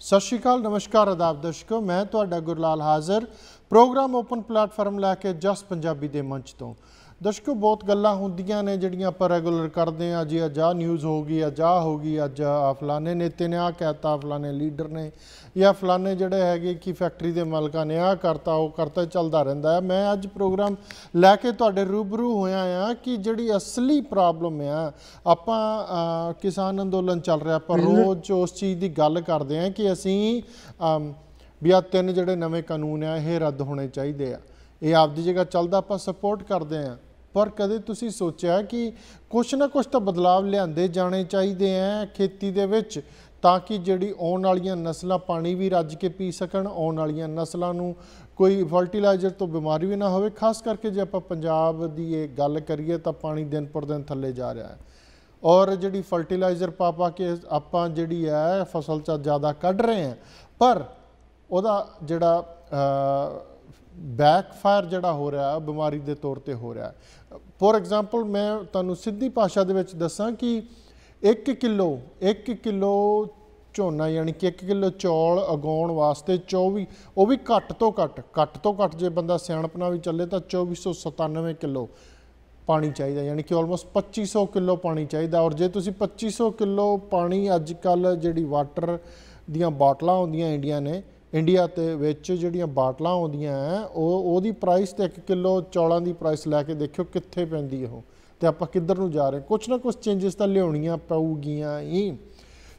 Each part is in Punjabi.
ਸਤਿ ਸ਼੍ਰੀ ਅਕਾਲ, ਨਮਸਕਾਰ ਆਦਾਬ ਦਰਸ਼ਕੋ, ਮੈਂ ਤੁਹਾਡਾ ਗੁਰਲਾਲ ਹਾਜ਼ਰ, ਪ੍ਰੋਗਰਾਮ ਓਪਨ ਪਲੇਟਫਾਰਮ ਲੈ ਕੇ ਜਸ ਪੰਜਾਬੀ ਦੇ ਮੰਚ ਤੋਂ। ਦਰਸ਼ਕੋ ਬਹੁਤ ਗੱਲਾਂ ਹੁੰਦੀਆਂ ਨੇ ਜਿਹੜੀਆਂ ਆਪਾਂ ਰੈਗੂਲਰ ਕਰਦੇ ਆ ਜੀ ਅੱਜ ਆਹ ਨਿਊਜ਼ ਹੋ ਗਈ ਅੱਜ ਆਹ ਹੋ ਗਈ ਅੱਜ ਆਹ ਫਲਾਣੇ ਨੇਤੇ ਨੇ ਆਹ ਕਹਿਤਾ ਫਲਾਣੇ ਲੀਡਰ ਨੇ। ਜਾਂ ਫਲਾਣੇ ਜਿਹੜੇ ਹੈਗੇ ਕਿ ਫੈਕਟਰੀ ਦੇ ਮਾਲਕਾਂ ਨੇ ਆਹ ਕਰਤਾ ਉਹ ਕਰਤਾ ਚੱਲਦਾ ਰਹਿੰਦਾ ਹੈ। ਮੈਂ ਅੱਜ ਪ੍ਰੋਗਰਾਮ ਲੈ ਕੇ ਤੁਹਾਡੇ ਰੂਬਰੂ ਹੋਇਆ ਆ ਕਿ ਜਿਹੜੀ ਅਸਲੀ ਪ੍ਰੋਬਲਮ ਆ ਆਪਾਂ ਕਿਸਾਨ ਅੰਦੋਲਨ ਚੱਲ ਰਿਹਾ। ਪਰ ਰੋਜ਼ ਉਸ ਚੀਜ਼ ਦੀ ਗੱਲ ਕਰਦੇ ਆ ਕਿ ਅਸੀਂ ਵੀ ਆ ਤਿੰਨ ਜਿਹੜੇ ਨਵੇਂ ਕਾਨੂੰਨ ਆ ਇਹ ਰੱਦ ਹੋਣੇ ਚਾਹੀਦੇ ਆ। ਇਹ ਆਪਦੀ ਜਗ੍ਹਾ ਚੱਲਦਾ ਆਪਾਂ ਸਪੋਰਟ ਕਰਦੇ ਆ ਪਰ ਕਦੇ ਤੁਸੀਂ ਸੋਚਿਆ ਕਿ ਕੁਛ ਨਾ ਕੁਛ ਤਾਂ ਬਦਲਾਵ ਲਿਆਂਦੇ ਜਾਣੇ ਚਾਹੀਦੇ ਆ ਖੇਤੀ ਦੇ ਵਿੱਚ, ਤਾਂ ਕਿ ਜਿਹੜੀ ਆਉਣ ਵਾਲੀਆਂ ਨਸਲਾਂ ਪਾਣੀ ਵੀ ਰੱਜ ਕੇ ਪੀ ਸਕਣ, ਆਉਣ ਵਾਲੀਆਂ ਨਸਲਾਂ ਨੂੰ ਕੋਈ ਫਰਟੀਲਾਈਜ਼ਰ ਤੋਂ ਬਿਮਾਰੀ ਵੀ ਨਾ ਹੋਵੇ। ਖਾਸ ਕਰਕੇ ਜੇ ਆਪਾਂ ਪੰਜਾਬ ਦੀ ਇਹ ਗੱਲ ਕਰੀਏ ਤਾਂ ਪਾਣੀ ਦਿਨ ਪਰ ਦਿਨ ਥੱਲੇ ਜਾ ਰਿਹਾ ਹੈ। ਔਰ ਜਿਹੜੀ ਫਰਟੀਲਾਈਜ਼ਰ ਪਾ ਪਾ ਕੇ ਆਪਾਂ ਜਿਹੜੀ ਹੈ ਫਸਲ ਚ ਜ਼ਿਆਦਾ ਕੱਢ ਰਹੇ ਹਾਂ, ਪਰ ਉਹਦਾ ਜਿਹੜਾ ਬੈਕਫਾਇਰ ਜਿਹੜਾ ਹੋ ਰਿਹਾ, ਬਿਮਾਰੀ ਦੇ ਤੌਰ ਤੇ ਹੋ ਰਿਹਾ। ਫੋਰ ਐਗਜ਼ਾਮਪਲ ਮੈਂ ਤੁਹਾਨੂੰ ਸਿੱਧੀ ਭਾਸ਼ਾ ਦੇ ਵਿੱਚ ਦੱਸਾਂ ਕਿ 1 ਕਿਲੋ 1 ਕਿਲੋ ਝੋਨਾ ਯਾਨੀ ਕਿ 1 ਕਿਲੋ ਚੌਲ ਉਗਾਉਣ ਵਾਸਤੇ 24 ਉਹ ਵੀ ਘੱਟ ਤੋਂ ਘੱਟ ਘੱਟ ਤੋਂ ਘੱਟ ਜੇ ਬੰਦਾ ਸਿਆਣਪਣਾ ਵੀ ਚੱਲੇ ਤਾਂ 2497 ਕਿਲੋ ਪਾਣੀ ਚਾਹੀਦਾ, ਯਾਨੀ ਕਿ ਆਲਮੋਸਟ 2500 ਕਿਲੋ ਪਾਣੀ ਚਾਹੀਦਾ। ਔਰ ਜੇ ਤੁਸੀਂ 2500 ਕਿਲੋ ਪਾਣੀ ਅੱਜ ਕੱਲ ਜਿਹੜੀ ਵਾਟਰ ਦੀਆਂ ਬਾਟਲਾਂ ਆਉਂਦੀਆਂ ਇੰਡੀਆ ਨੇ ਇੰਡੀਆ ਤੇ ਵਿੱਚ ਜਿਹੜੀਆਂ ਬਾਟਲਾਂ ਆਉਂਦੀਆਂ ਹੈ ਉਹ, ਉਹਦੀ ਪ੍ਰਾਈਸ ਤੇ 1 ਕਿਲੋ ਚੌਲਾਂ ਦੀ ਪ੍ਰਾਈਸ ਲੈ ਕੇ ਦੇਖਿਓ ਕਿੱਥੇ ਪੈਂਦੀ ਉਹ। ਤੇ ਆਪਾਂ ਕਿੱਧਰ ਨੂੰ ਜਾ ਰਹੇ ਕੁਛ ਨਾ ਕੁਛ ਚੇਂਜਸ ਤਾਂ ਲਿਆਉਣੀਆਂ ਪਊਗੀਆਂ ਹੀ।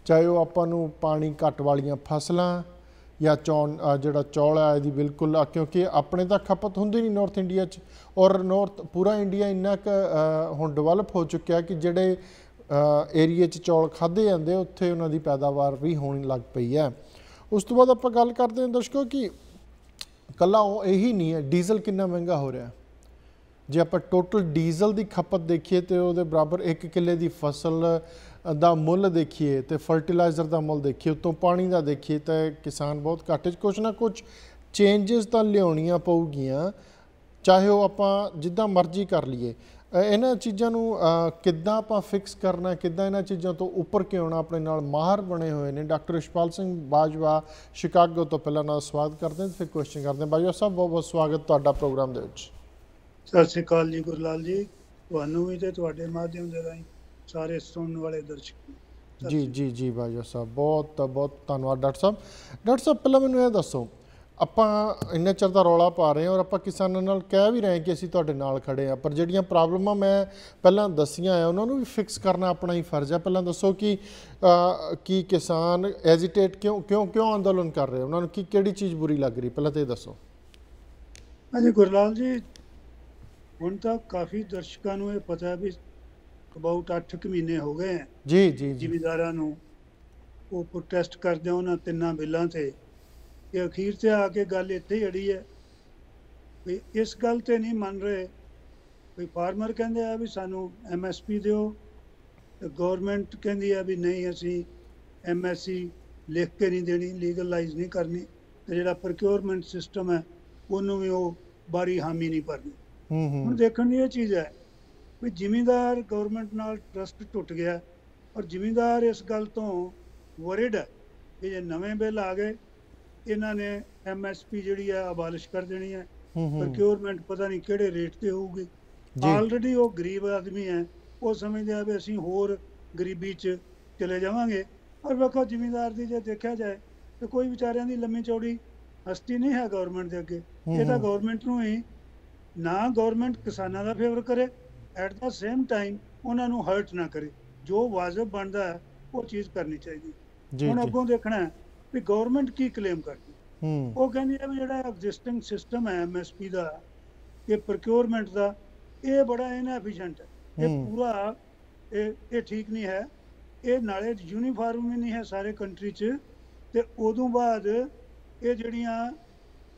ਚਾਹੇ ਉਹ ਆਪਾਂ ਨੂੰ ਪਾਣੀ ਘੱਟ ਵਾਲੀਆਂ ਫਸਲਾਂ ਜਾਂ ਚੌਨ ਜਿਹੜਾ ਚੌਲ ਆ, ਇਹਦੀ ਬਿਲਕੁਲ ਕਿਉਂਕਿ ਆਪਣੇ ਤਾਂ ਖਪਤ ਹੁੰਦੀ ਨਹੀਂ ਨਾਰਥ ਇੰਡੀਆ 'ਚ। ਔਰ ਨਾਰਥ ਪੂਰਾ ਇੰਡੀਆ ਇੰਨਾ ਕੁ ਹੁਣ ਡਿਵੈਲਪ ਹੋ ਚੁੱਕਿਆ ਕਿ ਜਿਹੜੇ ਏਰੀਏ 'ਚ ਚੌਲ ਖਾਦੇ ਜਾਂਦੇ, ਉੱਥੇ ਉਹਨਾਂ ਦੀ ਪੈਦਾਵਾਰ ਵੀ ਹੋਣ ਲੱਗ ਪਈ ਹੈ ਉਸ ਤੋਂ ਬਾਅਦ ਆਪਾਂ ਗੱਲ ਕਰਦੇ ਹਾਂ ਦਰਸ਼ਕੋ ਕਿ ਕੱਲਾ ਉਹ ਇਹੀ ਨਹੀਂ ਹੈ, ਡੀਜ਼ਲ ਕਿੰਨਾ ਮਹਿੰਗਾ ਹੋ ਰਿਹਾ ਜੇ ਆਪਾਂ ਟੋਟਲ ਡੀਜ਼ਲ ਦੀ ਖਪਤ ਦੇਖੀਏ ਤੇ ਉਹਦੇ ਬਰਾਬਰ 1 ਕਿੱਲੇ ਦੀ ਫਸਲ ਦਾ ਮੁੱਲ ਦੇਖੀਏ ਤੇ ਫਰਟੀਲਾਈਜ਼ਰ ਦਾ ਮੁੱਲ ਦੇਖੀਏ, ਉਤੋਂ ਪਾਣੀ ਦਾ ਦੇਖੀਏ ਤਾਂ ਕਿਸਾਨ ਬਹੁਤ ਘਾਟੇ 'ਚ ਕੁਛ ਨਾ ਕੁਛ ਚੇਂਜਸ ਤਾਂ ਲਿਆਉਣੀਆਂ ਪਊਗੀਆਂ, ਚਾਹੇ ਉਹ ਆਪਾਂ ਜਿੱਦਾਂ ਮਰਜ਼ੀ ਕਰ ਲਈਏ। ਇਹਨਾਂ ਚੀਜ਼ਾਂ ਨੂੰ ਕਿੱਦਾਂ ਆਪਾਂ ਫਿਕਸ ਕਰਨਾ ਕਿੱਦਾਂ ਇਹਨਾਂ ਚੀਜ਼ਾਂ ਤੋਂ ਉੱਪਰ ਕਿਉਂ ਆਉਣਾ ਆਪਣੇ ਨਾਲ ਮਾਹਰ ਬਣੇ ਹੋਏ ਨੇ? ਡਾਕਟਰ ਇਸ਼ਪਾਲ ਸਿੰਘ ਬਾਜਵਾ ਸ਼ਿਕਾਗੋ ਤੋਂ ਪਹਿਲਾਂ ਨਾਲ ਸਵਾਗਤ ਕਰਦੇ ਹਾਂ ਫਿਰ ਕੁਐਸਚਨ ਕਰਦੇ ਹਾਂ। ਬਾਜਵਾ ਸਾਹਿਬ ਬਹੁਤ ਬਹੁਤ ਸਵਾਗਤ ਤੁਹਾਡਾ ਪ੍ਰੋਗਰਾਮ ਦੇ ਵਿੱਚ। ਸਤਿ ਸ਼੍ਰੀ ਅਕਾਲ ਜੀ ਗੁਰਲਾਲ ਜੀ। ਤੁਹਾਨੂੰ ਵੀ ਤੇ ਤੁਹਾਡੇ ਮਾਧਿਅਮ ਦੇ ਰਾਹੀਂ ਸਾਰੇ ਸੁਣਨ ਵਾਲੇ ਦਰਸ਼ਕ ਜੀ ਜੀ ਜੀ ਬਾਜਵਾ ਸਾਹਿਬ ਬਹੁਤ ਬਹੁਤ ਧੰਨਵਾਦ। ਡਾਕਟਰ ਸਾਹਿਬ ਡਾਕਟਰ ਸਾਹਿਬ ਪਹਿਲਾਂ ਮੈਨੂੰ ਇਹ ਦੱਸੋ ਆਪਾਂ ਇੰਨੇ ਚਿਰ ਦਾ ਰੌਲਾ ਪਾ ਰਹੇ ਹਾਂ ਔਰ ਆਪਾਂ ਕਿਸਾਨਾਂ ਨਾਲ ਕਹਿ ਵੀ ਰਹੇ ਕਿ ਅਸੀਂ ਤੁਹਾਡੇ ਨਾਲ ਖੜੇ ਆ ਪਰ ਜਿਹੜੀਆਂ ਪ੍ਰੋਬਲਮਾਂ ਮੈਂ ਪਹਿਲਾਂ ਦੱਸੀਆਂ ਆ ਉਹਨਾਂ ਨੂੰ ਵੀ ਫਿਕਸ ਕਰਨਾ ਆਪਣਾ ਹੀ ਫਰਜ਼ ਹੈ ਪਹਿਲਾਂ ਦੱਸੋ ਕਿ ਕੀ ਕਿਸਾਨ ਐਜੀਟੇਟ ਕਿਉਂ ਕਿਉਂ ਕਿਉਂ ਅੰਦੋਲਨ ਕਰ ਰਹੇ ਉਹਨਾਂ ਨੂੰ ਕੀ ਕਿਹੜੀ ਚੀਜ਼ ਬੁਰੀ ਲੱਗ ਰਹੀ? ਪਹਿਲਾਂ ਤੇ ਦੱਸੋ। ਹਾਂਜੀ ਗੁਰਲਾਲ ਜੀ ਹੁਣ ਤੱਕ ਕਾਫੀ ਦਰਸ਼ਕਾਂ ਨੂੰ ਇਹ ਪਤਾ ਹੈ ਵੀ ਅਬਾਊਟ 8 ਕੁ ਮਹੀਨੇ ਹੋ ਗਏ ਜੀ ਜੀ ਜ਼ਿਮੀਦਾਰਾਂ ਨੂੰ ਉਹ ਪ੍ਰੋਟੈਸਟ ਕਰਦੇ ਆ ਉਹਨਾਂ ਤਿੰਨਾਂ ਬਿੱਲਾਂ ਤੇ। ਕਿ ਅਖੀਰ ਤੇ ਆ ਕੇ ਗੱਲ ਇੱਥੇ ਹੀ ਅੜੀ ਹੈ। ਵੀ ਇਸ ਗੱਲ ਤੇ ਨਹੀਂ ਮੰਨ ਰਹੇ। ਵੀ ਫਾਰਮਰ ਕਹਿੰਦੇ ਆ ਵੀ ਸਾਨੂੰ ਐਮਐਸਪੀ ਦਿਓ। ਤੇ ਗਵਰਨਮੈਂਟ ਕਹਿੰਦੀ ਆ ਵੀ ਨਹੀਂ ਅਸੀਂ ਐਮਐਸਸੀ ਲਿਖ ਕੇ ਨਹੀਂ ਦੇਣੀ ਲੀਗਲਾਈਜ਼ ਨਹੀਂ ਕਰਨੀ। ਤੇ ਜਿਹੜਾ ਪ੍ਰੋਕਿਉਰਮੈਂਟ ਸਿਸਟਮ ਹੈ ਉਹਨੂੰ ਵੀ ਉਹ ਬਾਰੀ ਹਾਮੀ ਨਹੀਂ ਭਰਨੀ। ਹੂੰ ਹੁਣ ਹੂੰ ਦੇਖਣ ਦੀ ਇਹ ਚੀਜ਼ ਹੈ ਵੀ ਜ਼ਿਮੀਂਦਾਰ ਗਵਰਨਮੈਂਟ ਨਾਲ ਟਰਸਟ ਟੁੱਟ ਗਿਆ। ਔਰ ਜ਼ਿਮੀਂਦਾਰ ਇਸ ਗੱਲ ਤੋਂ ਵਰਿਡ ਹੈ ਕਿ ਜੇ ਨਵੇਂ ਬਿੱਲ ਆ ਗਏ ਇਹਨਾਂ ਨੇ ਐਮਐਸਪੀ ਜਿਹੜੀ ਹੈ ਅਬਾਲਿਸ਼ ਕਰ ਦੇਣੀ ਹੈ ਪ੍ਰੋਕਿਉਰਮੈਂਟ ਪਤਾ ਨਹੀਂ ਕਿਹੜੇ ਰੇਟ ਤੇ ਹੋਊਗੀ। ਆਲਰੇਡੀ ਉਹ ਗਰੀਬ ਆਦਮੀ ਹੈ। ਉਹ ਸਮਝਦੇ ਆ ਵੀ ਅਸੀਂ ਹੋਰ ਗਰੀਬੀ 'ਚ ਚਲੇ ਜਾਵਾਂਗੇ। ਔਰ ਵੇਖੋ ਜ਼ਿਮੀਂਦਾਰ ਦੀ ਜੇ ਦੇਖਿਆ ਜਾਏ ਤੇ ਕੋਈ ਵਿਚਾਰਿਆਂ ਦੀ ਲੰਮੀ ਚੌੜੀ ਹਸਤੀ ਨਹੀਂ ਹੈ ਗਵਰਨਮੈਂਟ ਦੇ ਅੱਗੇ। ਇਹ ਤਾਂ। ਗਵਰਨਮੈਂਟ ਨੂੰ ਹੀ ਨਾ ਗਵਰਨਮੈਂਟ ਕਿਸਾਨਾਂ ਦਾ ਫੇਵਰ ਕਰੇ ਐਟ ਦਾ ਸੇਮ ਟਾਈਮ ਉਹਨਾਂ ਨੂੰ ਹਰਟ ਨਾ ਕਰੇ। ਜੋ ਵਾਜਬ ਬਣਦਾ ਉਹ ਚੀਜ਼ ਕਰਨੀ ਚਾਹੀਦੀ। ਹੁਣ ਅੱਗੋਂ ਦੇਖਣਾ ਹੈ ਵੀ ਗਵਰਨਮੈਂਟ ਕੀ ਕਲੇਮ ਕਰਦੀ ਉਹ ਕਹਿੰਦੀ ਹੈ ਵੀ ਜਿਹੜਾ ਐਗਜ਼ਿਸਟਿੰਗ ਸਿਸਟਮ ਹੈ ਐਮਐਸਪੀ ਦਾ ਇਹ ਪ੍ਰੋਕਿਉਰਮੈਂਟ ਦਾ ਇਹ ਬੜਾ ਇਨਐਫੀਸ਼ੀਐਂਟ ਹੈ। ਇਹ। ਪੂਰਾ ਇਹ ਇਹ ਠੀਕ ਨਹੀਂ ਹੈ। ਇਹ ਨਾਲੇ ਯੂਨੀਫਾਰਮ ਵੀ ਨਹੀਂ ਹੈ ਸਾਰੇ ਕੰਟਰੀ 'ਚ। ਤੇ ਉਦੋਂ ਬਾਅਦ ਇਹ ਜਿਹੜੀਆਂ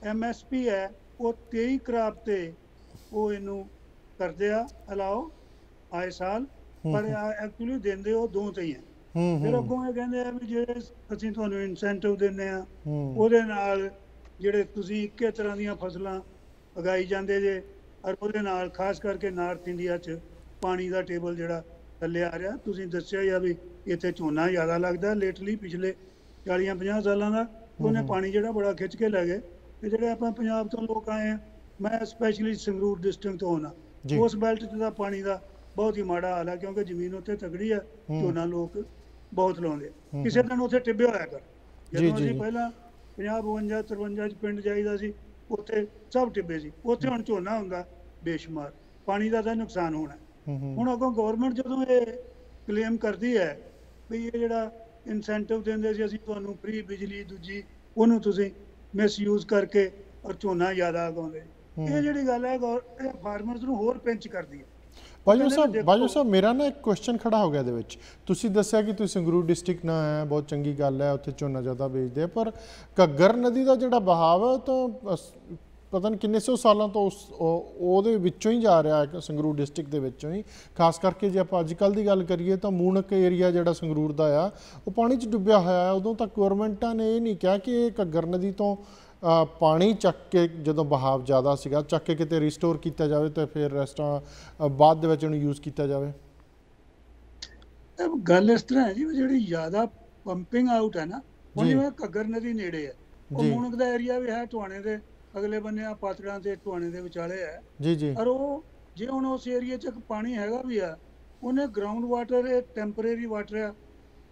ਐਮਐਸਪੀ ਹੈ ਉਹ 23 ਕਰਾਪ ਤੇ ਉਹ ਇਹਨੂੰ ਕਰਦੇ ਆ ਅਲਾਓ ਆਏ ਸਾਲ। ਪਰ। ਐਕਚੁਅਲੀ ਦਿੰਦੇ ਉਹ ਦੋ ਤੇ ਹੈ ਹੂੰ। ਫਿਰ ਅੱਗੋਂ ਇਹ ਕਹਿੰਦੇ ਆ ਵੀ ਜਿਹੜੇ ਅਸੀਂ ਤੁਹਾਨੂੰ ਇਨਸੈਂਟਿਵ ਦਿੰਦੇ ਆ ਉਹਦੇ ਨਾਲ ਜਿਹੜੇ ਤੁਸੀਂ ਇੱਕੇ ਤਰ੍ਹਾਂ ਦੀਆਂ ਫਸਲਾਂ ਉਗਾਈ ਜਾਂਦੇ ਜੇ ਔਰ ਉਹਦੇ ਨਾਲ ਖਾਸ ਕਰਕੇ ਨਾਰਥ ਇੰਡੀਆ 'ਚ ਪਾਣੀ ਦਾ ਟੇਬਲ ਜਿਹੜਾ ਥੱਲੇ ਆ ਰਿਹਾ ਤੁਸੀਂ ਦੱਸਿਆ ਹੀ ਆ ਵੀ ਇੱਥੇ ਝੋਨਾ ਜ਼ਿਆਦਾ ਲੱਗਦਾ ਲੇਟਲੀ ਪਿਛਲੇ 40 50 ਸਾਲਾਂ ਦਾ ਉਹਨੇ ਪਾਣੀ ਜਿਹੜਾ ਬੜਾ ਖਿੱਚ ਕੇ ਲੈ ਗਏ। ਤੇ ਜਿਹੜੇ ਆਪਾਂ ਪੰਜਾਬ ਤੋਂ ਲੋਕ ਆਏ ਆ ਮੈਂ ਸਪੈਸ਼ਲੀ ਸੰਗਰੂਰ ਡਿਸਟ੍ਰਿਕਟ ਤੋਂ ਆਉਣਾ। ਉਸ ਬੈਲਟ 'ਚ ਦਾ ਪਾਣੀ ਦਾ ਬਹੁਤ ਹੀ ਮਾੜਾ ਹਾਲ ਹੈ ਕਿਉਂਕਿ ਜ਼ਮੀਨ ਉੱਤੇ ਤਗੜੀ ਆ ਹੂੰ। ਝੋਨਾ ਲੋਕ ਬਹੁਤ ਲਾਉਂਦੇ ਕਿਸੇ ਦਿਨ ਉੱਥੇ ਟਿੱਬੇ ਹੋਇਆ ਕਰ। ਜਦੋਂ ਜੀ, ਅਸੀਂ। ਪਹਿਲਾਂ 50 52 53 ਚ ਪਿੰਡ ਜਾਈਦਾ ਸੀ ਉੱਥੇ ਸਭ ਟਿੱਬੇ ਸੀ। ਉੱਥੇ ਹੁਣ ਝੋਨਾ ਹੁੰਦਾ ਬੇਸ਼ੁਮਾਰ। ਪਾਣੀ ਦਾ ਤਾਂ ਨੁਕਸਾਨ ਹੋਣਾ। ਹੁਣ ਅੱਗੋਂ ਗਵਰਨਮੈਂਟ ਜਦੋਂ ਇਹ ਕਲੇਮ ਕਰਦੀ ਹੈ ਵੀ ਇਹ ਜਿਹੜਾ ਇਨਸੈਂਟਿਵ ਦਿੰਦੇ ਸੀ ਅਸੀਂ ਤੁਹਾਨੂੰ ਫ੍ਰੀ ਬਿਜਲੀ ਦੂਜੀ ਉਹਨੂੰ ਤੁਸੀਂ ਮਿਸਯੂਜ਼ ਕਰਕੇ ਔਰ ਝੋਨਾ ਜ਼ਿਆਦਾ ਉਗਾਉਂਦੇ। ਇਹ ਜਿਹੜੀ ਗੱਲ ਹੈ ਗੌਰ- ਇਹ ਫਾਰਮਰਸ ਨੂੰ ਹੋਰ ਪਿੰਚ ਕਰਦੀ ਹੈ। ਬਾਜੂ ਸਾਹਿਬ ਬਾਜੂ ਸਾਹਿਬ ਮੇਰਾ ਨਾ ਇੱਕ ਕੁਐਸਚਨ ਖੜਾ ਹੋ ਗਿਆ ਇਹਦੇ ਵਿੱਚ। ਤੁਸੀਂ ਦੱਸਿਆ ਕਿ ਤੁਸੀਂ ਸੰਗਰੂਰ ਡਿਸਟ੍ਰਿਕਟ ਨਾ ਹੈ ਬਹੁਤ ਚੰਗੀ ਗੱਲ ਹੈ ਉੱਥੇ ਝੋਨਾ ਜ਼ਿਆਦਾ ਵੇਚਦੇ ਆ ਪਰ ਘੱਗਰ ਨਦੀ ਦਾ ਜਿਹੜਾ ਬਹਾਵ ਹੈ ਤਾਂ ਪਤਾ ਨਹੀਂ ਕਿੰਨੇ ਸੌ ਸਾਲਾਂ ਤੋਂ ਉਸ ਉਹ- ਉਹਦੇ ਵਿੱਚੋਂ ਹੀ ਜਾ ਰਿਹਾ ਹੈ ਸੰਗਰੂਰ ਡਿਸਟ੍ਰਿਕਟ ਦੇ ਵਿੱਚੋਂ ਹੀ। ਖਾਸ ਕਰਕੇ ਜੇ ਆਪਾਂ ਅੱਜ ਕੱਲ ਦੀ ਗੱਲ ਕਰੀਏ ਤਾਂ ਮੂਣਕ ਏਰੀਆ ਜਿਹੜਾ ਸੰਗਰੂਰ ਦਾ ਆ ਉਹ ਪਾਣੀ 'ਚ ਡੁੱਬਿਆ ਹੋਇਆ ਹੈ। ਉਦੋਂ ਤੱਕ ਗਵਰਨਮੈਂਟਾਂ ਨੇ ਇਹ ਨਹੀਂ ਕਿਹਾ ਕਿ ਇਹ ਘੱਗਰ ਨਦੀ ਤੋਂ ਪਾਣੀ ਚੱਕ ਕੇ ਜਦੋਂ ਬਹਾਵ ਜ਼ਿਆਦਾ ਸੀਗਾ ਚੱਕ ਕੇ ਕਿਤੇ ਰਿਸਟੋਰ ਕੀਤਾ ਜਾਵੇ ਤੇ ਫਿਰ ਰੈਸਟਾਂ ਬਾਅਦ ਦੇ ਵਿੱਚ ਉਹਨੂੰ ਯੂਜ਼ ਕੀਤਾ ਜਾਵੇ ਗੱਲ ਇਸ ਤਰ੍ਹਾਂ ਹੈ ਜੀ ਜਿਹੜੀ ਜ਼ਿਆਦਾ ਪੰਪਿੰਗ ਆਊਟ ਹੈ ਨਾ ਉਹ। ਜਿਵੇਂ ਘੱਗਰ ਨਦੀ ਨੇੜੇ ਹੈ ਉਹ ਜੀ। ਮੂਣਕ ਦਾ ਏਰੀਆ ਵੀ ਹੈ ਟਵਾਣੇ ਦੇ ਅਗਲੇ ਬੰਨੇ ਆ ਪਾਤੜਾਂ ਤੇ ਟਵਾਣੇ ਦੇ ਵਿਚਾਲੇ ਹੈ ਜੀ ਜੀ ਔਰ ਉਹ ਜੇ ਹੁਣ ਉਸ ਏਰੀਆ 'ਚ ਪਾਣੀ ਹੈਗਾ ਵੀ ਆ ਉਹਨੇ ਗਰਾਊਂਡ ਵਾਟਰ ਇਹ ਟੈਂਪਰੇਰੀ ਵਾਟਰ ਆ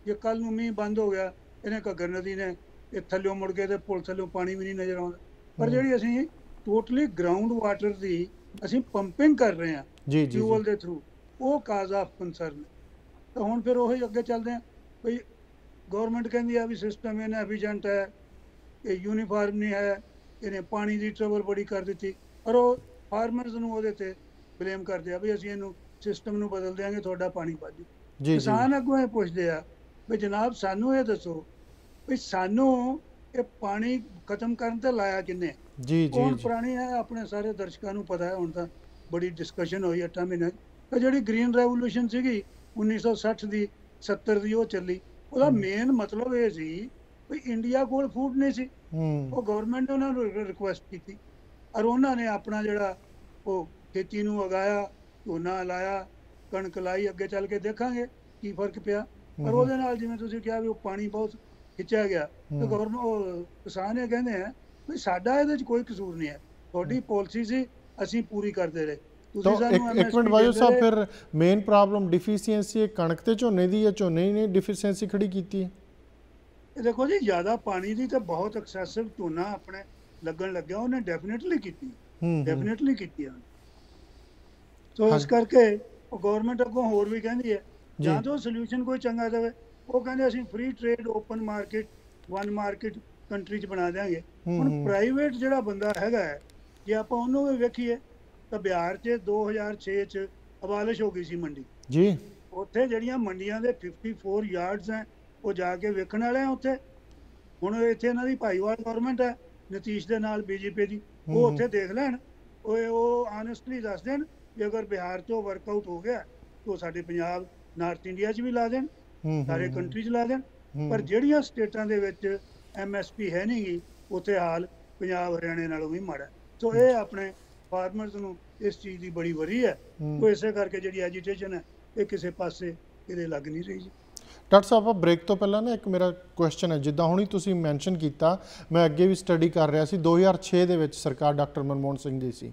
ਜੇ ਕੱਲ ਨੂੰ ਮੀਂਹ ਬੰਦ ਹੋ ਗਿਆ ਇਹਨੇ ਘੱਗਰ ਨਦੀ ਨੇ ਇਹ ਥੱਲਿਓਂ ਮੁੜ ਕੇ ਤੇ ਪੁਲ ਥੱਲਿਓਂ ਪਾਣੀ ਵੀ ਨਹੀਂ ਨਜ਼ਰ ਆਉਂਦਾ। ਪਰ। ਜਿਹੜੀ ਅਸੀਂ ਟੋਟਲੀ ਗਰਾਊਂਡ ਵਾਟਰ ਦੀ ਅਸੀਂ ਪੰਪਿੰਗ ਕਰ ਰਹੇ ਹਾਂ ਜੀ ਦੇ ਥਰੂ ਉਹ ਕਾਜ਼ ਆਫ ਕੰਸਰਨ ਤਾਂ ਹੁਣ ਫਿਰ ਉਹੀ ਅੱਗੇ ਚੱਲਦੇ ਆ ਭਈ ਗਵਰਨਮੈਂਟ ਕਹਿੰਦੀ ਆ ਵੀ ਸਿਸਟਮ ਇਹਨਾਂ ਐਫੀਸ਼ੀਐਂਟ ਹੈ ਇਹ ਯੂਨੀਫਾਰਮ ਨਹੀਂ ਹੈ ਇਹਨੇ ਪਾਣੀ ਦੀ ਟਰਬਲ ਬੜੀ ਕਰ ਦਿੱਤੀ। ਪਰ ਉਹ ਫਾਰਮਰਸ ਨੂੰ ਉਹਦੇ ਤੇ ਬਲੇਮ ਕਰਦੇ ਆ ਵੀ ਅਸੀਂ ਇਹਨੂੰ ਸਿਸਟਮ ਨੂੰ ਬਦਲ ਦਿਆਂਗੇ ਤੁਹਾਡਾ ਪਾਣੀ ਜੀ ਜੀ। ਕਿਸਾਨ ਅੱਗੋਂ ਇਹ ਪੁੱਛਦੇ ਆ ਵੀ ਜਨਾਬ ਸਾਨੂੰ ਇਹ ਦੱਸੋ ਵੀ ਸਾਨੂੰ ਇਹ ਪਾਣੀ ਖਤਮ ਕਰਨ ਤੇ ਲਾਇਆ ਕਿੰਨੇ? ਜੀ ਜੀ ਜੀ। ਪੁਰਾਣੀ ਹੈ? ਆਪਣੇ ਸਾਰੇ ਦਰਸ਼ਕਾਂ ਨੂੰ ਪਤਾ ਹੈ ਹੁਣ ਤਾਂ ਬੜੀ ਡਿਸਕਸ਼ਨ ਹੋਈ ਅੱਠਾਂ ਮਹੀਨੇ 'ਚ। ਤੇ ਜਿਹੜੀ ਗ੍ਰੀਨ ਰੈਵੋਲੂਸ਼ਨ ਸੀਗੀ 1960 ਦੀ 70 ਦੀ ਉਹ ਚੱਲੀ। ਉਹਦਾ। ਮੇਨ ਮਤਲਬ ਇਹ ਸੀ ਵੀ ਇੰਡੀਆ ਕੋਲ ਫੂਡ ਨਹੀਂ ਸੀ। ਉਹ ਗਵਰਨਮੈਂਟ ਨੇ ਉਹਨਾਂ ਨੂੰ ਰਿਕੁਐਸਟ ਕੀਤੀ। ਔਰ ਉਹਨਾਂ ਨੇ ਆਪਣਾ ਜਿਹੜਾ ਉਹ ਖੇਤੀ ਨੂੰ ਉਗਾਇਆ ਝੋਨਾ ਲਾਇਆ ਕਣਕ ਲਾਈ ਅੱਗੇ ਚੱਲ ਕੇ ਦੇਖਾਂਗੇ ਕੀ ਫ਼ਰਕ ਪਿਆ। ਪਰ। ਉਹਦੇ ਨਾਲ ਜਿਵੇਂ ਤੁਸੀਂ ਕਿਹਾ ਵੀ ਉਹ ਪਾਣੀ ਬਹੁਤ ਖਿੱਚਿਆ ਗਿਆ ਤੇ। ਗਵਰਨਮੈਂਟ ਉਹ ਕਿਸਾਨ ਇਹ ਕਹਿੰਦੇ ਆ ਵੀ ਸਾਡਾ ਇਹਦੇ 'ਚ ਕੋਈ ਕਸੂਰ ਨਹੀਂ ਹੈ ਤੁਹਾਡੀ ਪਾਲਿਸੀ ਸੀ ਅਸੀਂ ਪੂਰੀ ਕਰਦੇ ਰਹੇ ਤਾਂ ਇੱਕ ਇੱਕ ਮਿੰਟ ਦਿੰਦੇ ਸਾਹਿਬ। ਫਿਰ ਮੇਨ ਪ੍ਰੋਬਲਮ ਡਿਫੀਸ਼ੀਐਂਸੀ ਇਹ ਕਣਕ ਤੇ ਝੋਨੇ ਦੀ ਹੈ ਝੋਨੇ ਨੇ ਡਿਫੀਸ਼ੀਐਂਸੀ ਖੜੀ ਕੀਤੀ ਹੈ ਦੇਖੋ ਜੀ ਜ਼ਿਆਦਾ ਪਾਣੀ ਦੀ ਤਾਂ ਬਹੁਤ ਐਕਸੈਸਿਵ ਝੋਨਾ ਆਪਣੇ ਲੱਗਣ ਲੱਗਿਆ ਉਹਨੇ ਡੈਫੀਨਿਟਲੀ ਕੀਤੀ ਡੈਫੀਨਿਟਲੀ ਕੀਤੀ ਹੈ ਸੋ ਇਸ। ਕਰਕੇ ਗਵਰਨਮੈਂਟ ਅੱਗੋਂ ਹੋਰ ਵੀ ਕਹਿੰਦੀ ਹੈ ਜੀ। ਜਾਂ ਤਾਂ ਸੋਲੂਸ਼ਨ ਕੋਈ ਚੰਗਾ ਦੇਵੇ ਉਹ ਕਹਿੰਦੇ ਅਸੀਂ free trade open market one market country 'ਚ ਬਣਾ ਦਿਆਂਗੇ। ਹੂੰ, ਹੁਣ। ਪ੍ਰਾਈਵੇਟ ਜਿਹੜਾ ਬੰਦਾ ਹੈਗਾ ਜੇ ਆਪਾਂ ਉਹਨੂੰ ਵੀ ਵੇਖੀਏ ਤਾਂ ਬਿਹਾਰ 'ਚ 2006 'ਚ ਅਬਾਲਿਸ਼ ਹੋ ਗਈ ਸੀ ਮੰਡੀ। ਜੀ। ਉੱਥੇ ਜਿਹੜੀਆਂ ਮੰਡੀਆਂ ਦੇ 54 ਯਾਰਡਸ ਹੈ ਉਹ ਜਾ ਕੇ ਵੇਖਣ ਵਾਲੇ ਆ ਉੱਥੇ। ਹੁਣ ਇੱਥੇ ਇਹਨਾਂ ਦੀ ਭਾਈਵਾਲ ਗਵਰਨਮੈਂਟ ਹੈ ਨਤੀਸ਼ ਦੇ ਨਾਲ ਬੀਜੇਪੀ ਦੀ। ਉਹ। ਉੱਥੇ ਦੇਖ ਲੈਣ ਉਹ ਉਹ ਆਨੈਸਟਲੀ ਦੱਸ ਦੇਣ ਕਿ ਅਗਰ ਬਿਹਾਰ 'ਚੋਂ ਵਰਕਆਊਟ ਹੋ ਗਿਆ ਤਾਂ ਸਾਡੇ ਪੰਜਾਬ ਨਾਰਥ ਇੰਡੀਆ 'ਚ ਵੀ ਲਾ ਦੇਣ। ਸਾਰੇ ਕੰਟਰੀ 'ਚ ਲਾ ਦੇਣ। ਪਰ ਜਿਹੜੀਆਂ ਸਟੇਟਾਂ ਦੇ ਵਿੱਚ ਐਮਐਸਪੀ ਹੈ ਨਹੀਂਗੀ ਉੱਥੇ ਹਾਲ ਪੰਜਾਬ ਹਰਿਆਣੇ ਨਾਲੋਂ ਵੀ ਮਾੜਾ। ਸੋ ਇਹ ਆਪਣੇ ਫਾਰਮਰਸ ਨੂੰ ਇਸ ਚੀਜ਼ ਦੀ ਬੜੀ ਵਰੀ ਹੈ। ਉਹ ਇਸੇ ਕਰਕੇ ਜਿਹੜੀ ਐਜੀਟੇਸ਼ਨ ਹੈ ਇਹ ਕਿਸੇ ਪਾਸੇ ਇਹਦੇ ਲੱਗ ਨਹੀਂ ਰਹੀ ਜੀ। ਡਾਕਟਰ ਸਾਹਿਬ ਆ ਬ੍ਰੇਕ ਤੋਂ ਪਹਿਲਾਂ ਨਾ ਇੱਕ ਮੇਰਾ ਕੁਐਸਚਨ ਹੈ। ਜਿੱਦਾਂ ਹੁਣੀ ਤੁਸੀਂ ਮੈਂਸ਼ਨ ਕੀਤਾ ਮੈਂ ਅੱਗੇ ਵੀ ਸਟੱਡੀ ਕਰ ਰਿਹਾ ਸੀ। 2006 ਦੇ ਵਿੱਚ ਸਰਕਾਰ ਡਾਕਟਰ ਮਨਮੋਹਨ ਸਿੰਘ ਦੀ ਸੀ।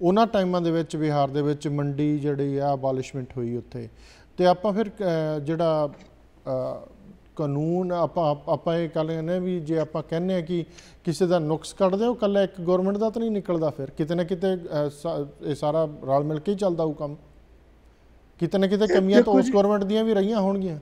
ਉਹਨਾਂ ਟਾਈਮਾਂ ਦੇ ਵਿੱਚ ਬਿਹਾਰ ਦੇ ਵਿੱਚ ਮੰਡੀ ਜਿਹੜੀ ਆ ਅਬਾਲਿਸ਼ਮੈਂਟ ਹੋਈ ਉੱਥੇ। ਤੇ ਆਪਾਂ ਫਿਰ ਜਿਹੜਾ ਕਾਨੂੰਨ ਆਪਾਂ ਆਪਾਂ ਇਹ ਗੱਲ ਕਹਿੰਦੇ ਹਾਂ ਵੀ ਜੇ ਆਪਾਂ ਕਹਿੰਦੇ ਆ ਕਿ ਕਿਸੇ ਦਾ ਨੁਕਸ ਕੱਢਦੇ ਉਹ ਕੱਲਾ ਇੱਕ ਗਵਰਨਮੈਂਟ ਦਾ ਤਾਂ ਨਹੀਂ ਨਿਕਲਦਾ ਫਿਰ। ਕਿਤੇ ਨਾ ਕਿਤੇ ਇਹ ਸਾਰਾ ਰਲ ਮਿਲ ਕੇ ਹੀ ਚੱਲਦਾ ਉਹ ਕੰਮ। ਕਿਤੇ ਨਾ ਕਿਤੇ ਕਮੀਆਂ ਤਾਂ ਉਸ ਗਵਰਨਮੈਂਟ ਦੀਆਂ ਵੀ ਰਹੀਆਂ ਹੋਣਗੀਆਂ।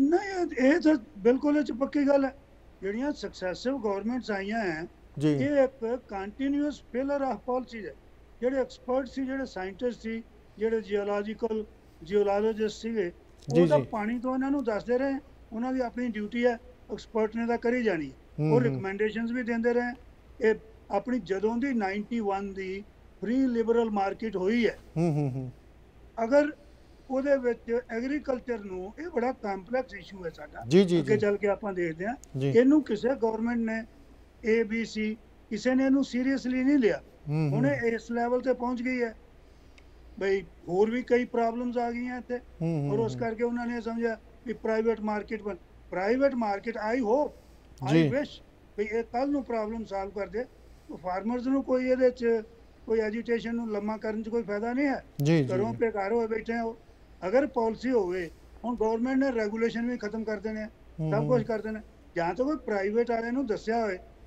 ਨਹੀਂ ਇਹ- ਤਾਂ ਬਿਲਕੁਲ ਇਹ 'ਚ ਪੱਕੀ ਗੱਲ ਹੈ। ਜਿਹੜੀਆਂ ਸਕਸੈਸਿਵ ਗਵਰਨਮੈਂਟਸ ਆਈਆਂ ਹੈ ਜੀ। ਇਹ ਇੱਕ ਕੰਟੀਨਿਊਸ ਫੇਲਰ ਆਫ ਪਾਲਿਸੀ ਹੈ। ਜਿਹੜੇ ਐਕਸਪਰਟ ਸੀ ਜਿਹੜੇ ਸਾਇੰਟਿਸਟ ਸੀ ਜਿਹੜੇ ਜੀਓਲੋਜੀਕਲ ਜੀਓਲੋਜਿਸਟ ਸੀਗੇ ਉਹ ਤਾਂ। ਪਾਣੀ ਤੋਂ ਇਹਨਾਂ ਨੂੰ ਦੱਸਦੇ ਰਹੇ ਉਹਨਾਂ ਦੀ ਆਪਣੀ ਡਿਊਟੀ ਹੈ ਐਕਸਪਰਟ ਨੇ ਤਾਂ ਕਰੀ ਜਾਣੀ ਉਹ। ਰეკਮੈਂਡੇਸ਼ਨਸ ਵੀ ਦਿੰਦੇ ਰਹੇ। ਇਹ ਆਪਣੀ ਜਦੋਂ ਦੀ 91 ਦੀ ਫ੍ਰੀ ਲਿਬਰਲ ਮਾਰਕੀਟ ਹੋਈ ਹੈ ਹੂੰ ਹੂੰ ਹੂੰ। ਅਗਰ ਉਹਦੇ ਵਿੱਚ ਐਗਰੀਕਲਚਰ ਨੂੰ ਇਹ ਬੜਾ ਕੰਪਲੈਕਸ ਇਸ਼ੂ ਹੈ ਸਾਡਾ। ਅੱਗੇ ਚੱਲ ਕੇ ਆਪਾਂ ਦੇਖਦੇ ਹਾਂ। ਇਹਨੂੰ ਕਿਸੇ ਗਵਰਨਮੈਂਟ ਨੇ ਏ ਬੀ ਸੀ ਕਿਸੇ ਨੇ ਇਹਨੂੰ ਸੀਰੀਅਸਲੀ ਨਹੀਂ ਲਿਆ। ਹੁਣ ਇਸ ਲੈਵਲ ਤੇ ਪਹੁੰਚ ਗਈ ਹੈ। ਬਈ ਹੋਰ ਵੀ ਕਈ ਪ੍ਰੋਬਲਮਸ ਆ ਗਈਆਂ ਇੱਥੇ। ਔਰ ਉਸ ਕਰਕੇ ਉਹਨਾਂ ਨੇ ਸਮਝਿਆ ਵੀ ਪ੍ਰਾਈਵੇਟ ਮਾਰਕੀਟ ਬਣ। Private market I hope. I wish ਵੀ ਇਹ ਕੱਲ ਨੂੰ ਪ੍ਰੋਬਲਮ ਸਾਲਵ ਕਰ ਦੇ। ਫਾਰਮਰਸ ਨੂੰ ਕੋਈ ਇਹਦੇ ਚ ਕੋਈ ਐਜੀਟੇਸ਼ਨ ਨੂੰ ਲੰਮਾ ਕਰਨ ਚ ਕੋਈ ਫਾਇਦਾ ਨਹੀਂ ਹੈ। ਘਰੋਂ ਬੇਕਾਰ ਹੋਏ ਬੈਠੇ ਹੋ। ਅਗਰ ਪਾਲਿਸੀ ਹੋਵੇ ਹੁਣ ਗਵਰਨਮੈਂਟ ਨੇ ਰੈਗੂਲੇਸ਼ਨ ਵੀ ਖਤਮ ਕਰ ਦੇਣੇ ਸਭ। ਕੁਝ ਕਰ ਦੇਣਾ ਜਾਂ ਤਾਂ ਕੋਈ ਪ੍ਰਾਈਵੇਟ ਵਾਲੇ ਨੂੰ ਦੱਸਿਆ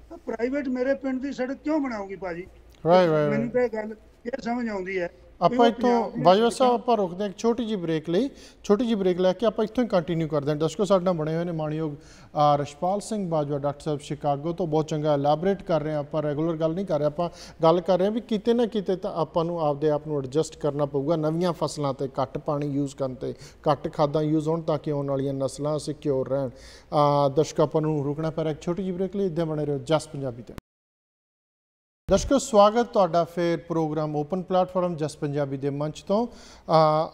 ਤਾਂ ਪ੍ਰਾਈਵੇਟ ਮੇਰੇ ਪਿੰਡ ਦੀ ਸੜਕ ਕਿਉਂ ਬਣਾਉਗੀ ਭਾਜੀ? ਰਾਈਟ ਰਾਈਟ ਮੈਨੂੰ ਤਾਂ ਇਹ ਗੱਲ ਇਹ ਸਮਝ ਆਉਂਦੀ ਹੈ। ਆਪਾਂ ਇੱਥੋਂ ਬਾਜਵਾ ਸਾਹਿਬ ਆਪਾਂ ਰੁਕਦੇ ਹਾਂ ਇੱਕ ਛੋਟੀ ਜਿਹੀ ਬ੍ਰੇਕ ਲਈ ਛੋਟੀ ਜਿਹੀ ਬ੍ਰੇਕ ਲੈ ਕੇ ਆਪਾਂ ਇੱਥੋਂ ਹੀ ਕੰਟੀਨਿਊ ਕਰਦੇ ਹਾਂ। ਦਰਸ਼ਕੋ ਸਾਡੇ ਨਾਲ ਬਣੇ ਹੋਏ ਨੇ ਮਾਣਯੋਗ ਅ, ਰਸ਼ਪਾਲ ਸਿੰਘ ਬਾਜਵਾ ਡਾਕਟਰ ਸਾਹਿਬ ਸ਼ਿਕਾਗੋ ਤੋਂ ਬਹੁਤ ਚੰਗਾ ਐਲਾਬਰੇਟ ਕਰ ਰਹੇ ਹਾਂ ਆਪਾਂ ਰੈਗੂਲਰ ਗੱਲ ਨਹੀਂ ਕਰ ਰਹੇ ਆਪਾਂ ਗੱਲ ਕਰ ਰਹੇ ਹਾਂ ਵੀ ਕਿਤੇ ਨਾ ਕਿਤੇ ਤਾਂ ਆਪਾਂ ਨੂੰ ਆਪਦੇ ਆਪ ਨੂੰ ਐਡਜਸਟ ਕਰਨਾ ਪਊਗਾ। ਨਵੀਆਂ ਫਸਲਾਂ ਤੇ ਘੱਟ ਪਾਣੀ ਯੂਜ਼ ਕਰਨ ਤੇ ਘੱਟ ਖਾਦਾਂ ਯੂਜ਼ ਹੋਣ ਤਾਂ ਕਿ ਆਉਣ ਵਾਲੀਆਂ ਨਸਲਾਂ ਸਿਕਿਉਰ ਰਹਿਣ। ਦਰਸ਼ਕੋ ਆਪਾਂ ਨੂੰ ਰੁਕਣਾ ਪੈ ਰਿਹਾ। ਇੱਕ ਛੋਟੀ ਜਿਹੀ ਬ੍ਰੇਕ ਲਈ ਇੱਦਾਂ ਬਣੇ ਰਹੋ। ਜਸ ਪੰਜਾਬੀ ਤੇ। ਦਰਸ਼ਕੋ, ਸਵਾਗਤ ਤੁਹਾਡਾ ਫੇਰ program open platform Jas Punjabi ਦੇ ਮੰਚ ਤੋਂ।